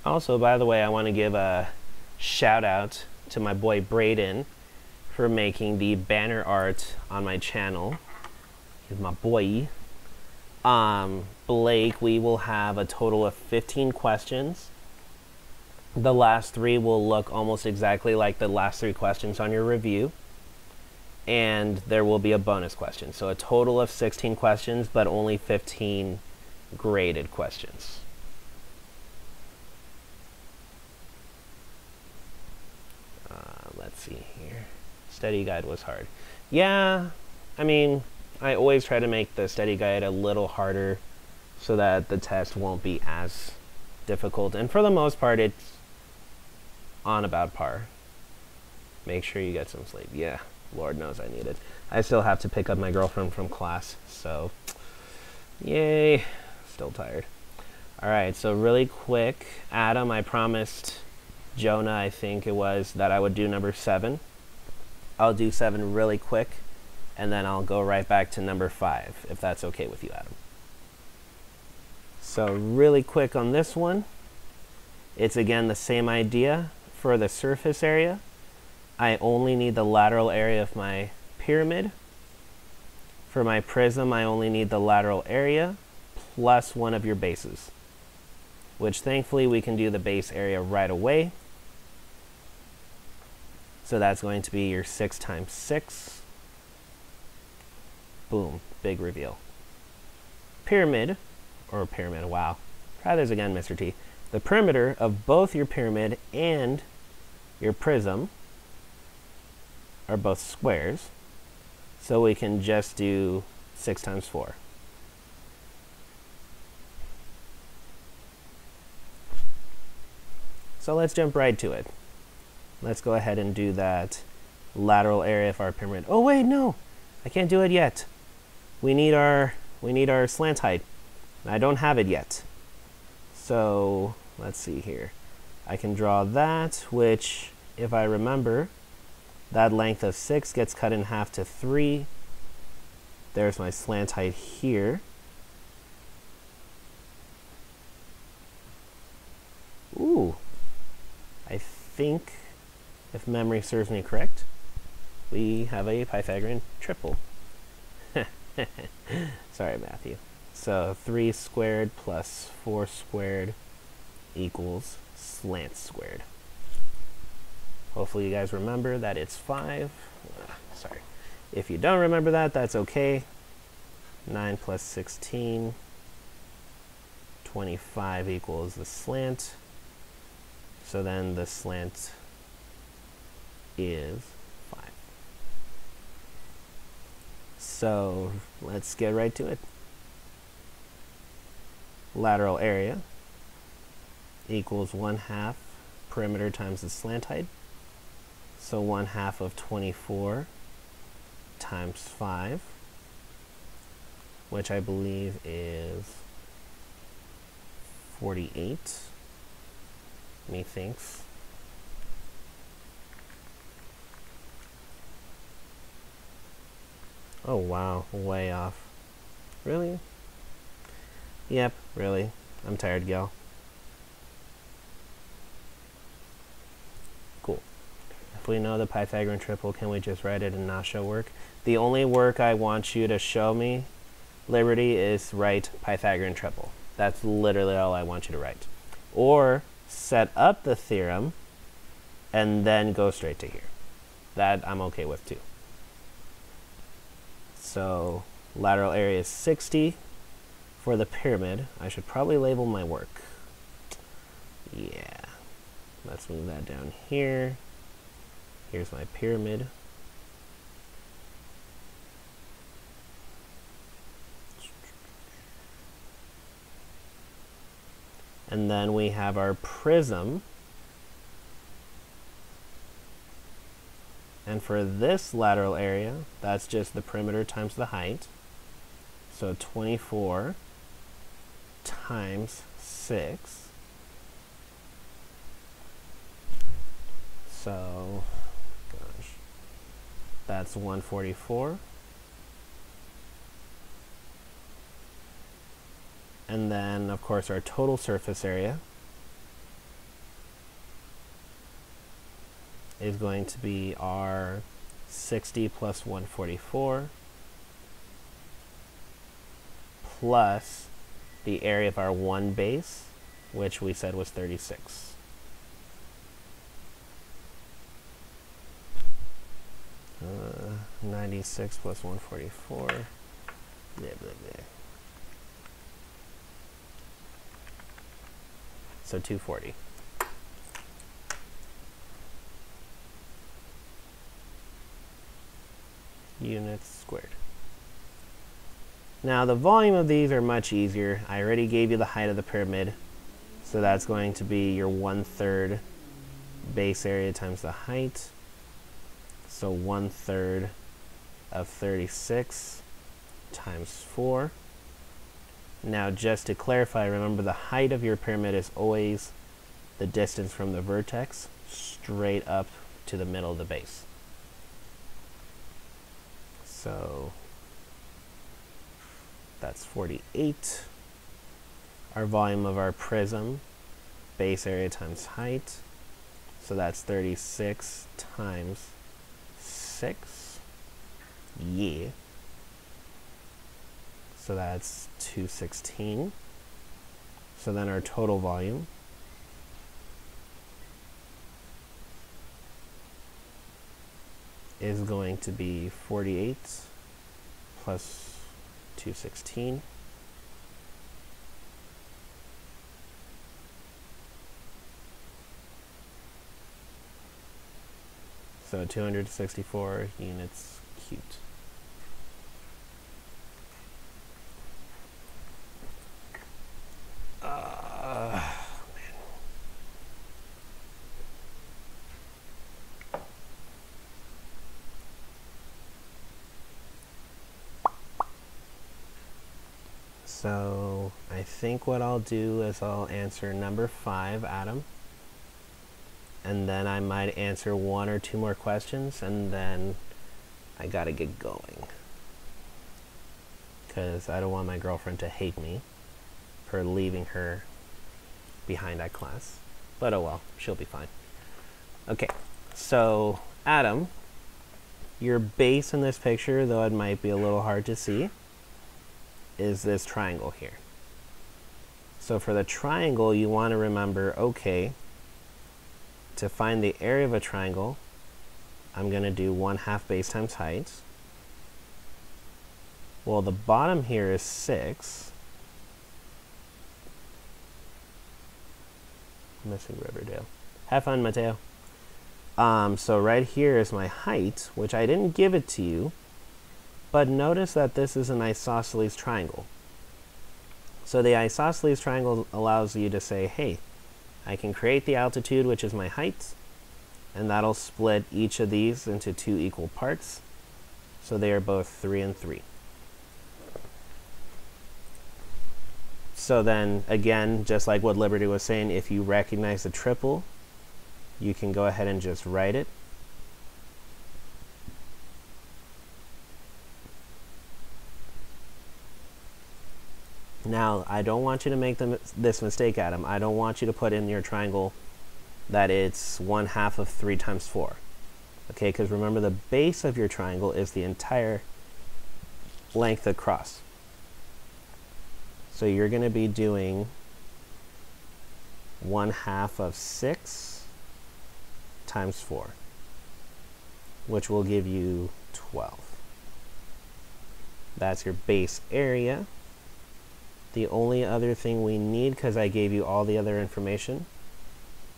Also, by the way, I want to give a shout out to my boy Braden for making the banner art on my channel. He's my boy. Um, Blake, we will have a total of 15 questions. The last three will look almost exactly like the last three questions on your review. And there will be a bonus question. So a total of 16 questions, but only 15 graded questions. Uh, let's see Study guide was hard. Yeah, I mean, I always try to make the study guide a little harder so that the test won't be as difficult. And for the most part, it's on about par. Make sure you get some sleep. Yeah, Lord knows I need it. I still have to pick up my girlfriend from class, so yay, still tired. All right, so really quick, Adam, I promised Jonah, I think it was, that I would do number seven. I'll do seven really quick, and then I'll go right back to number five, if that's okay with you, Adam. So really quick on this one, it's again the same idea for the surface area. I only need the lateral area of my pyramid. For my prism, I only need the lateral area plus one of your bases, which thankfully we can do the base area right away. So that's going to be your 6 times 6. Boom, big reveal. Pyramid, or pyramid, wow. Try this again, Mr. T. The perimeter of both your pyramid and your prism are both squares. So we can just do 6 times 4. So let's jump right to it. Let's go ahead and do that lateral area of our pyramid. Oh wait, no, I can't do it yet. We need our we need our slant height. I don't have it yet. So let's see here. I can draw that, which if I remember, that length of six gets cut in half to three. There's my slant height here. Ooh, I think if memory serves me correct, we have a Pythagorean triple. Sorry, Matthew. So 3 squared plus 4 squared equals slant squared. Hopefully you guys remember that it's 5. Uh, sorry. If you don't remember that, that's okay. 9 plus 16, 25 equals the slant. So then the slant is 5. So let's get right to it. Lateral area equals 1 half perimeter times the slant height. So 1 half of 24 times 5, which I believe is 48, methinks. Oh wow, way off. Really? Yep, really. I'm tired, gal. Cool. If we know the Pythagorean triple, can we just write it and not show work? The only work I want you to show me Liberty is write Pythagorean triple. That's literally all I want you to write. Or set up the theorem and then go straight to here. That I'm okay with too. So lateral area is 60 for the pyramid. I should probably label my work. Yeah. Let's move that down here. Here's my pyramid. And then we have our prism. And for this lateral area, that's just the perimeter times the height. So 24 times 6. So, gosh, that's 144. And then, of course, our total surface area is going to be our 60 plus 144 plus the area of our one base, which we said was 36. Uh, 96 plus 144. Blah, blah, blah. So 240. Units squared. Now the volume of these are much easier. I already gave you the height of the pyramid. So that's going to be your one third base area times the height. So one third of 36 times 4. Now just to clarify, remember the height of your pyramid is always the distance from the vertex straight up to the middle of the base. So that's 48. Our volume of our prism, base area times height. So that's 36 times 6. Yeah. So that's 216. So then our total volume is going to be 48 plus 216. So 264 units cubed. So I think what I'll do is I'll answer number five, Adam. And then I might answer one or two more questions and then I gotta get going. Because I don't want my girlfriend to hate me for leaving her behind at class. But oh well, she'll be fine. Okay, so Adam, your base in this picture, though it might be a little hard to see, is this triangle here. So for the triangle, you want to remember, okay, to find the area of a triangle, I'm going to do 1 half base times height. Well, the bottom here is 6. missing Riverdale. Have fun, Mateo. Um, so right here is my height, which I didn't give it to you, but notice that this is an isosceles triangle. So the isosceles triangle allows you to say, hey, I can create the altitude, which is my height, and that'll split each of these into two equal parts. So they are both 3 and 3. So then, again, just like what Liberty was saying, if you recognize the triple, you can go ahead and just write it. Now, I don't want you to make the, this mistake, Adam. I don't want you to put in your triangle that it's 1 half of 3 times 4. Okay, because remember the base of your triangle is the entire length across. So you're going to be doing 1 half of 6 times 4, which will give you 12. That's your base area. The only other thing we need, because I gave you all the other information,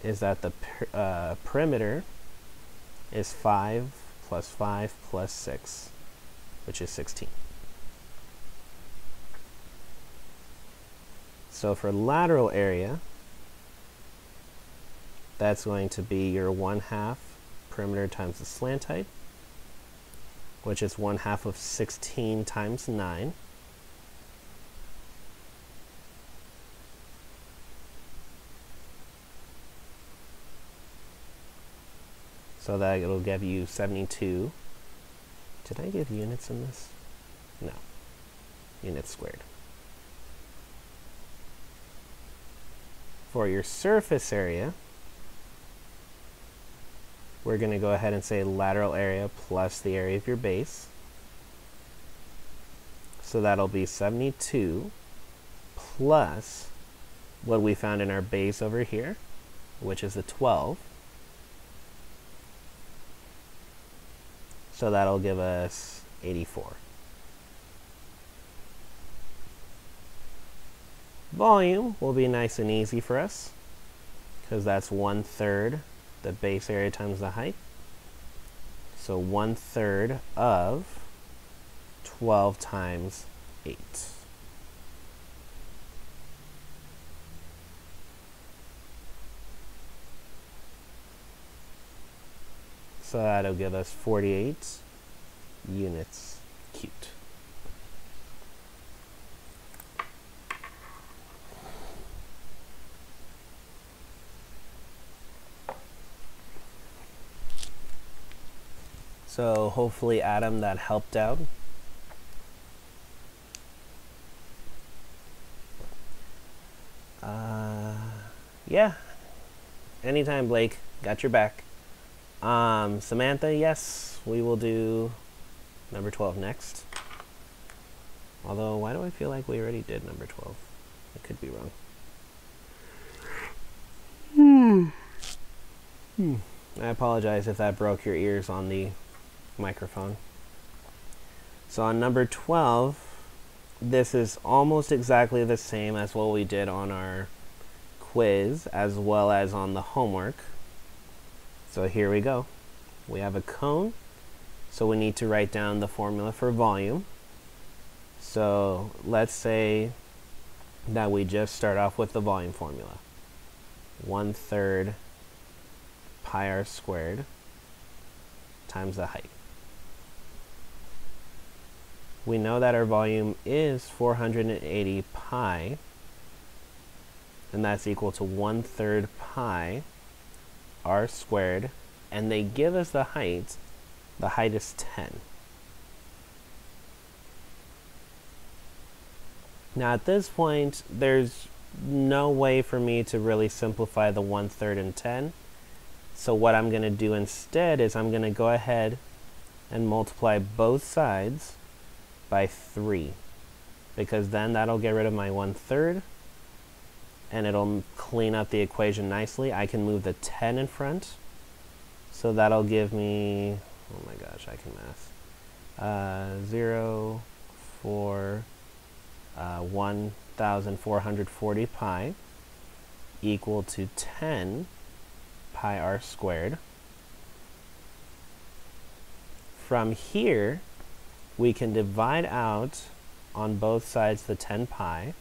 is that the per, uh, perimeter is 5 plus 5 plus 6, which is 16. So for lateral area, that's going to be your 1 half perimeter times the slant height, which is 1 half of 16 times 9. So that it'll give you 72. Did I give units in this? No. Units squared. For your surface area, we're going to go ahead and say lateral area plus the area of your base. So that'll be 72 plus what we found in our base over here, which is a 12. So that'll give us 84. Volume will be nice and easy for us because that's one third the base area times the height. So one third of 12 times 8. So that'll give us 48 units cubed. So hopefully Adam that helped out. Uh, yeah. Anytime, Blake. Got your back. Um, Samantha, yes, we will do number 12 next. Although, why do I feel like we already did number 12? I could be wrong. Hmm. Hmm. I apologize if that broke your ears on the microphone. So on number 12, this is almost exactly the same as what we did on our quiz as well as on the homework. So here we go. We have a cone, so we need to write down the formula for volume. So let's say that we just start off with the volume formula. One third pi r squared times the height. We know that our volume is 480 pi, and that's equal to one third pi r squared, and they give us the height. The height is 10. Now at this point, there's no way for me to really simplify the 1 third and 10. So what I'm going to do instead is I'm going to go ahead and multiply both sides by 3 because then that'll get rid of my 1 third and it'll clean up the equation nicely. I can move the 10 in front. So that'll give me, oh my gosh, I can math. Uh, 0, 4, uh, 1,440 pi equal to 10 pi r squared. From here, we can divide out on both sides the 10 pi.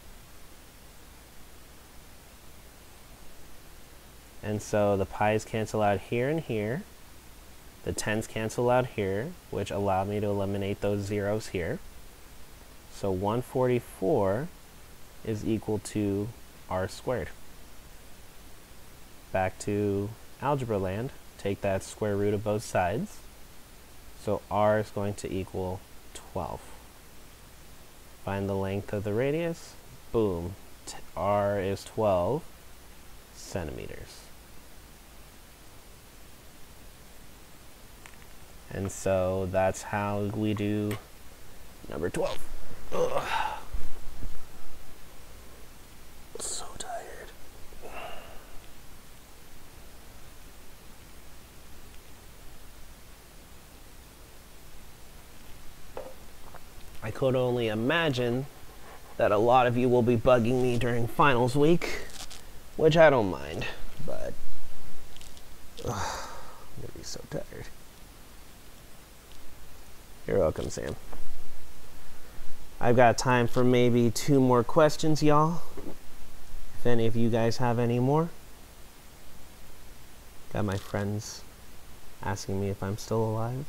And so the pi's cancel out here and here. The 10s cancel out here, which allow me to eliminate those zeros here. So 144 is equal to r squared. Back to algebra land, take that square root of both sides. So r is going to equal 12. Find the length of the radius. Boom. T r is 12 centimeters. And so that's how we do number 12. Ugh. So tired. I could only imagine that a lot of you will be bugging me during finals week, which I don't mind, but ugh, I'm gonna be so tired. You're welcome, Sam. I've got time for maybe two more questions, y'all. If any of you guys have any more. Got my friends asking me if I'm still alive.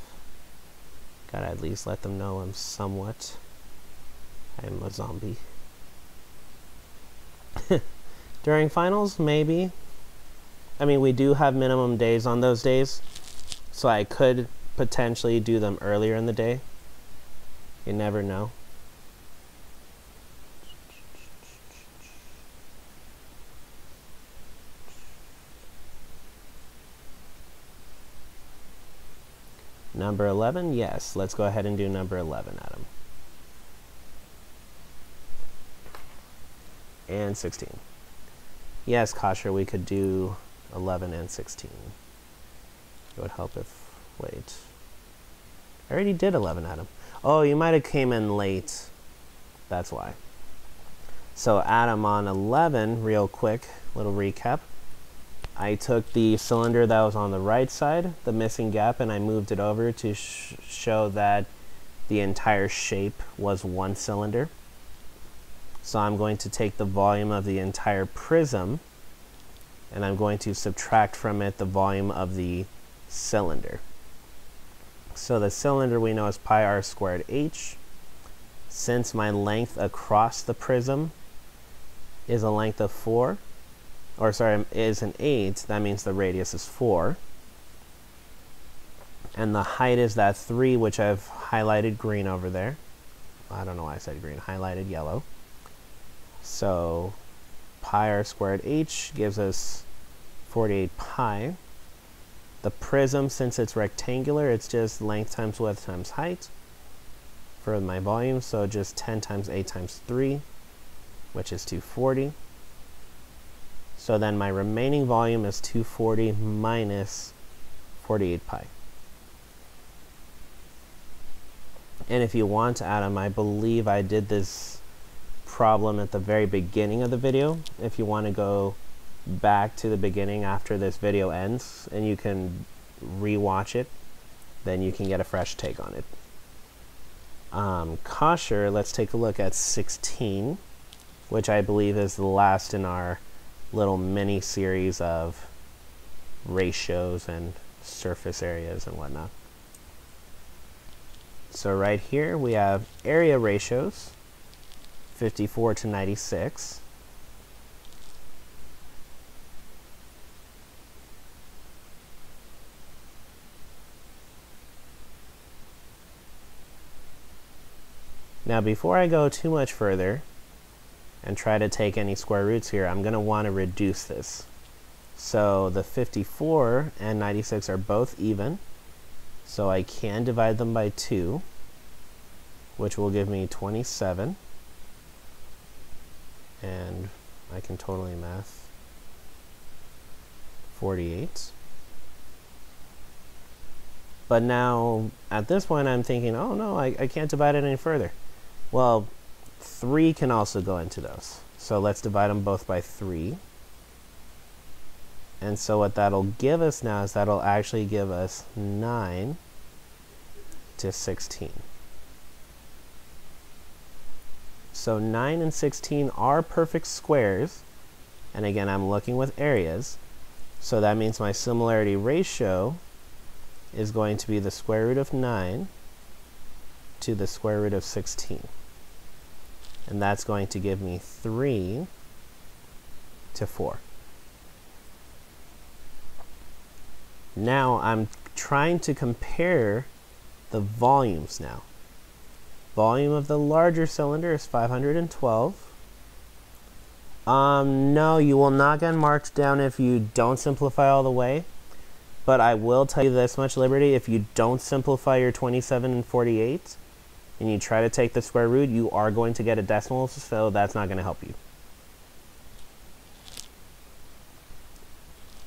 Gotta at least let them know I'm somewhat. I'm a zombie. During finals, maybe. I mean, we do have minimum days on those days, so I could potentially do them earlier in the day. You never know. Number 11, yes. Let's go ahead and do number 11, Adam. And 16. Yes, Kasher, we could do 11 and 16. It would help if, wait. I already did 11, Adam. Oh, you might have came in late. That's why. So Adam on 11, real quick, little recap. I took the cylinder that was on the right side, the missing gap, and I moved it over to sh show that the entire shape was one cylinder. So I'm going to take the volume of the entire prism and I'm going to subtract from it the volume of the cylinder. So the cylinder we know is pi r squared h. Since my length across the prism is a length of 4, or sorry, um, is an 8, that means the radius is 4. And the height is that 3, which I've highlighted green over there. I don't know why I said green, highlighted yellow. So pi r squared h gives us 48 pi. The prism, since it's rectangular, it's just length times width times height for my volume. So just 10 times 8 times 3, which is 240. So then my remaining volume is 240 minus 48 pi. And if you want, Adam, I believe I did this problem at the very beginning of the video. If you want to go back to the beginning after this video ends and you can rewatch it, then you can get a fresh take on it. Um, Kasher, let's take a look at 16, which I believe is the last in our little mini series of ratios and surface areas and whatnot. So right here we have area ratios, 54 to 96. Now before I go too much further, and try to take any square roots here, I'm going to want to reduce this. So the 54 and 96 are both even, so I can divide them by 2, which will give me 27, and I can totally math 48. But now, at this point, I'm thinking, oh no, I, I can't divide it any further. Well, 3 can also go into those. So let's divide them both by 3. And so what that'll give us now is that'll actually give us 9 to 16. So 9 and 16 are perfect squares. And again, I'm looking with areas. So that means my similarity ratio is going to be the square root of 9 to the square root of 16 and that's going to give me 3 to 4. Now I'm trying to compare the volumes now. Volume of the larger cylinder is 512. Um, no, you will not get marked down if you don't simplify all the way. But I will tell you this much, Liberty, if you don't simplify your 27 and 48, and you try to take the square root, you are going to get a decimal, so that's not going to help you.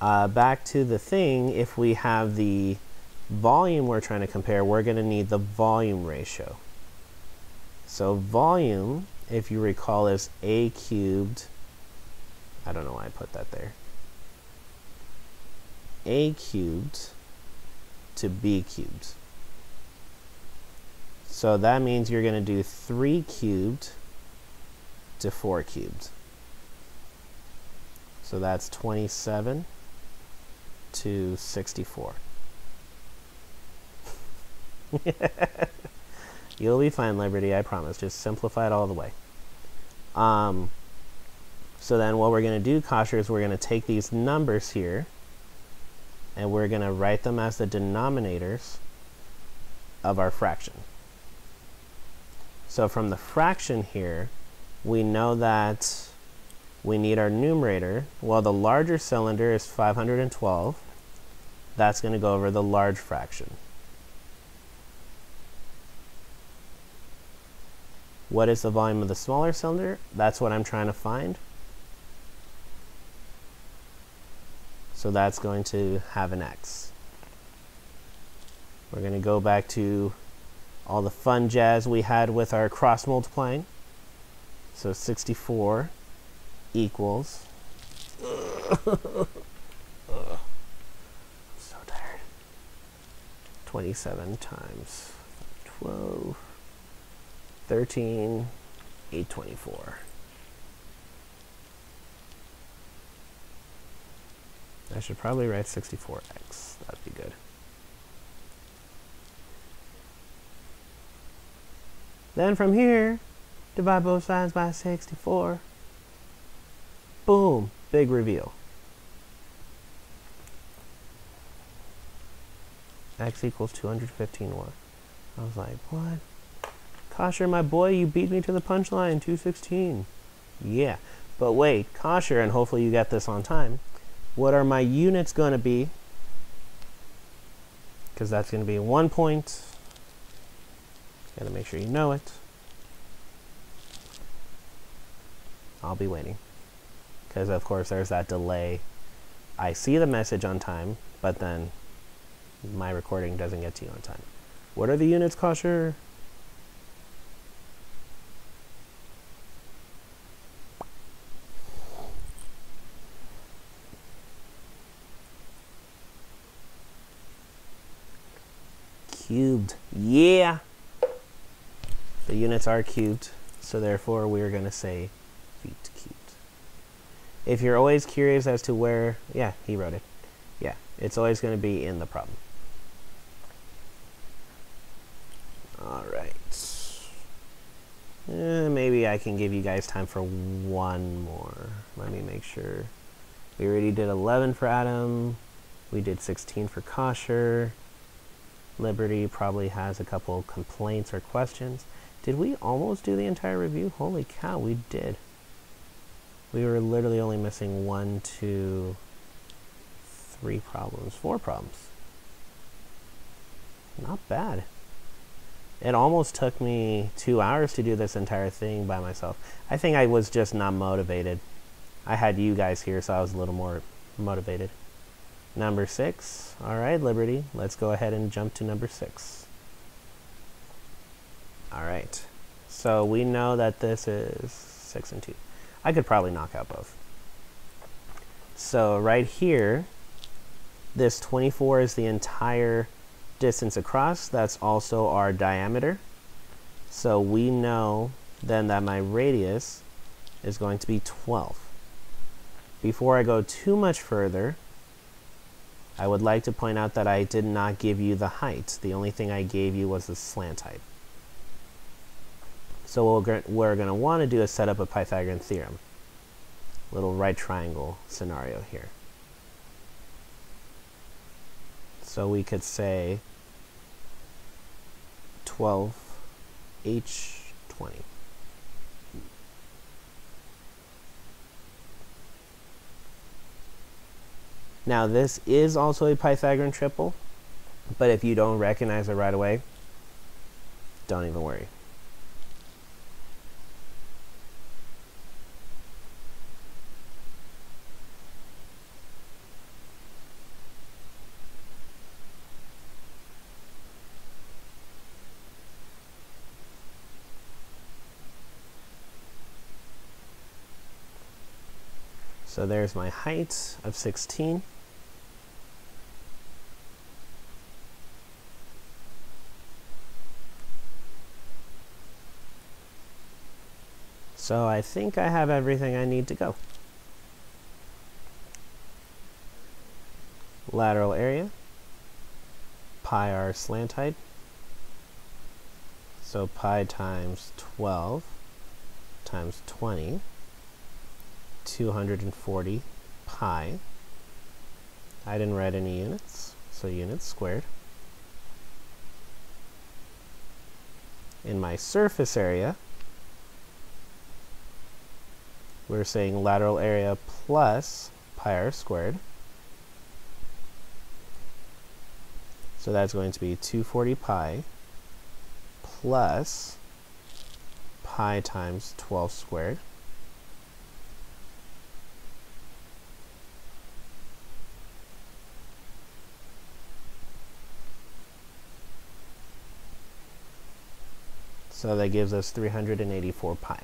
Uh, back to the thing, if we have the volume we're trying to compare, we're going to need the volume ratio. So volume, if you recall, is a cubed. I don't know why I put that there. a cubed to b cubed. So that means you're going to do 3 cubed to 4 cubed. So that's 27 to 64. You'll be fine, Liberty, I promise. Just simplify it all the way. Um, so then what we're going to do, Kosher, is we're going to take these numbers here and we're going to write them as the denominators of our fraction. So from the fraction here, we know that we need our numerator. Well, the larger cylinder is 512. That's going to go over the large fraction. What is the volume of the smaller cylinder? That's what I'm trying to find. So that's going to have an x. We're going to go back to all the fun jazz we had with our cross multiplying. So 64 equals. I'm so tired. 27 times 12. 13, 824. I should probably write 64x. That'd be good. Then from here, divide both sides by 64. Boom, big reveal. x equals 215 what? I was like, what? Kosher, my boy, you beat me to the punchline, 216. Yeah, but wait, Kosher, and hopefully you get this on time. What are my units going to be? Because that's going to be one point. Got to make sure you know it. I'll be waiting. Because, of course, there's that delay. I see the message on time, but then my recording doesn't get to you on time. What are the units, Kosher? cubed. Yeah! The units are cubed, so therefore we're going to say feet cubed. If you're always curious as to where, yeah, he wrote it. Yeah, it's always going to be in the problem. Alright. Eh, maybe I can give you guys time for one more. Let me make sure. We already did 11 for Adam. We did 16 for Kosher. Liberty probably has a couple complaints or questions. Did we almost do the entire review? Holy cow, we did. We were literally only missing one, two, three problems, four problems. Not bad. It almost took me two hours to do this entire thing by myself. I think I was just not motivated. I had you guys here, so I was a little more motivated. Number six. All right, Liberty. Let's go ahead and jump to number six. All right. So we know that this is six and two. I could probably knock out both. So right here, this 24 is the entire distance across. That's also our diameter. So we know then that my radius is going to be 12. Before I go too much further, I would like to point out that I did not give you the height. The only thing I gave you was the slant height. So what we're going to want to do is set up a Pythagorean theorem. Little right triangle scenario here. So we could say 12 H20. Now this is also a Pythagorean triple, but if you don't recognize it right away, don't even worry. So there's my height of 16. So I think I have everything I need to go. Lateral area, pi r slant height. So pi times 12 times 20, 240 pi. I didn't write any units, so units squared. In my surface area, we're saying lateral area plus pi r squared. So that's going to be 240 pi plus pi times 12 squared. So that gives us 384 pi.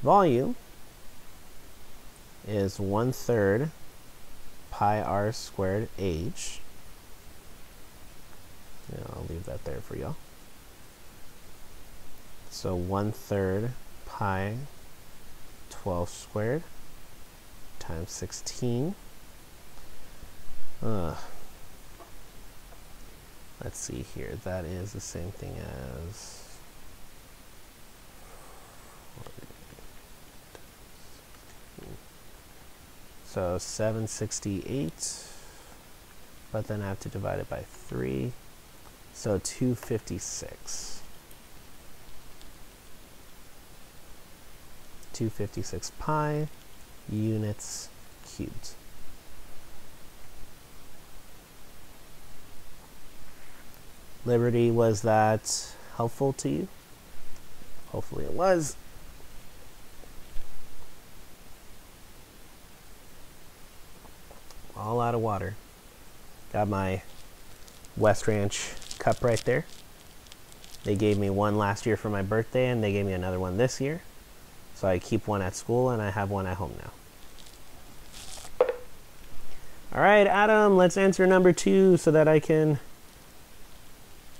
volume is one third pi r squared h. Yeah, I'll leave that there for y'all. So one third pi 12 squared times 16. Uh, let's see here. That is the same thing as So 768, but then I have to divide it by 3. So 256. 256 pi units cubed. Liberty, was that helpful to you? Hopefully it was. all out of water. Got my West Ranch cup right there. They gave me one last year for my birthday and they gave me another one this year. So I keep one at school and I have one at home now. All right, Adam, let's answer number two so that I can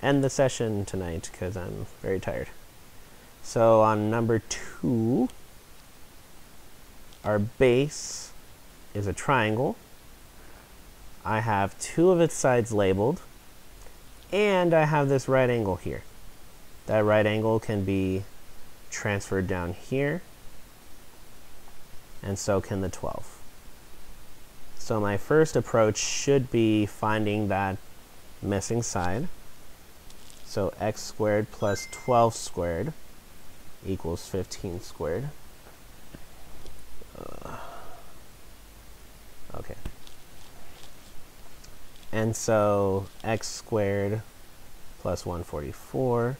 end the session tonight because I'm very tired. So on number two, our base is a triangle. I have two of its sides labeled, and I have this right angle here. That right angle can be transferred down here, and so can the 12. So my first approach should be finding that missing side. So x squared plus 12 squared equals 15 squared. Uh, okay. And so x squared plus 144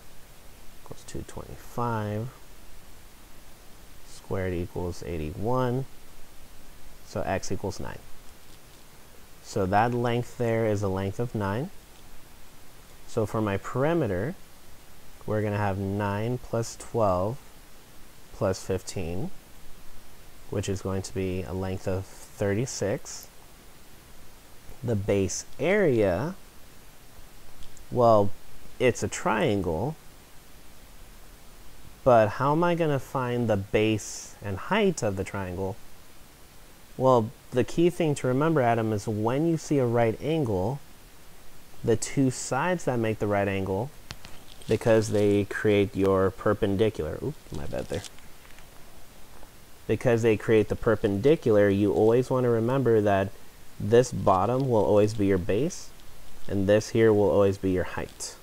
equals 225. Squared equals 81. So x equals 9. So that length there is a length of 9. So for my perimeter, we're going to have 9 plus 12 plus 15, which is going to be a length of 36 the base area, well, it's a triangle, but how am I going to find the base and height of the triangle? Well, the key thing to remember, Adam, is when you see a right angle, the two sides that make the right angle, because they create your perpendicular, oops, my bad there. Because they create the perpendicular, you always want to remember that this bottom will always be your base and this here will always be your height.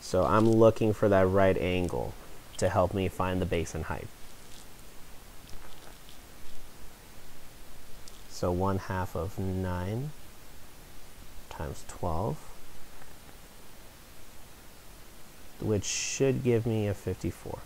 So I'm looking for that right angle to help me find the base and height. So 1 half of 9 times 12, which should give me a 54.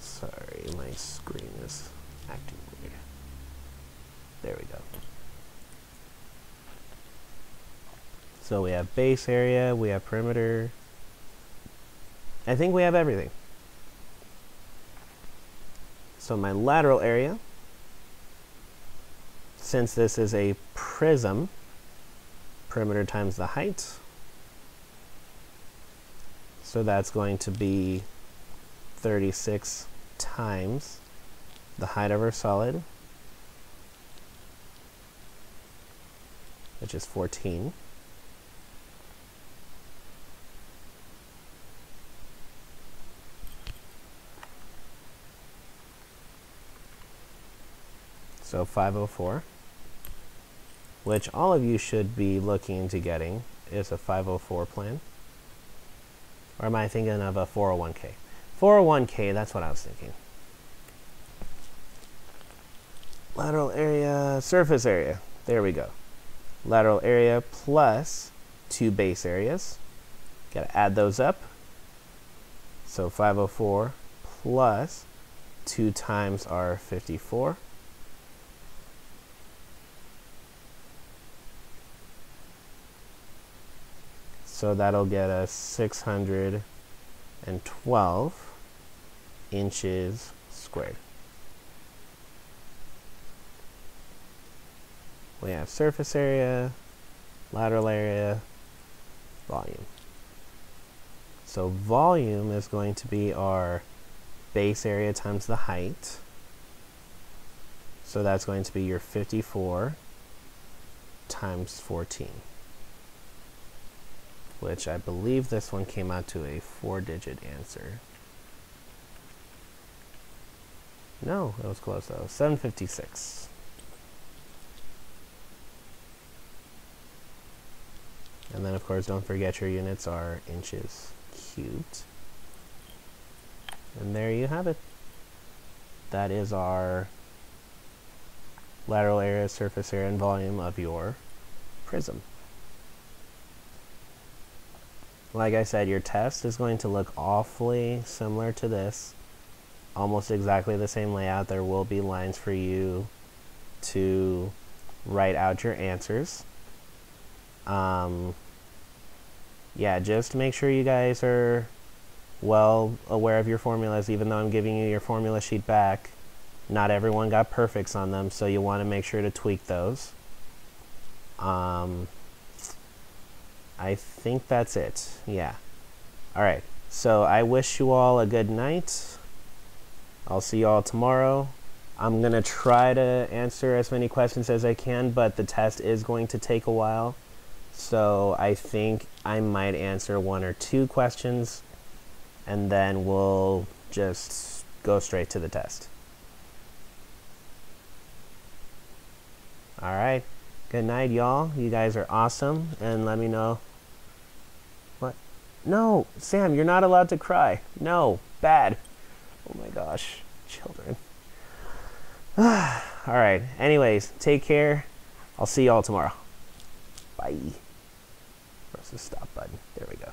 Sorry, my screen is acting weird. There we go. So we have base area, we have perimeter. I think we have everything. So my lateral area, since this is a prism, perimeter times the height, so that's going to be 36 times the height of our solid, which is 14. So 504, which all of you should be looking into getting, is a 504 plan. Or am I thinking of a 401k? 401k, that's what I was thinking. Lateral area, surface area. There we go. Lateral area plus two base areas. Got to add those up. So 504 plus 2 times our 54. So that'll get us 612 inches squared. We have surface area, lateral area, volume. So volume is going to be our base area times the height. So that's going to be your 54 times 14 which I believe this one came out to a four-digit answer. No, it was close though. 756. And then of course don't forget your units are inches cubed. And there you have it. That is our lateral area, surface area, and volume of your prism like I said, your test is going to look awfully similar to this. Almost exactly the same layout. There will be lines for you to write out your answers. Um, yeah, just make sure you guys are well aware of your formulas, even though I'm giving you your formula sheet back. Not everyone got perfects on them, so you want to make sure to tweak those. Um, I think that's it. Yeah. All right. So I wish you all a good night. I'll see you all tomorrow. I'm going to try to answer as many questions as I can, but the test is going to take a while. So I think I might answer one or two questions and then we'll just go straight to the test. All right. Good night, y'all. You guys are awesome. And let me know no, Sam, you're not allowed to cry. No, bad. Oh my gosh, children. all right. Anyways, take care. I'll see y'all tomorrow. Bye. Press the stop button. There we go.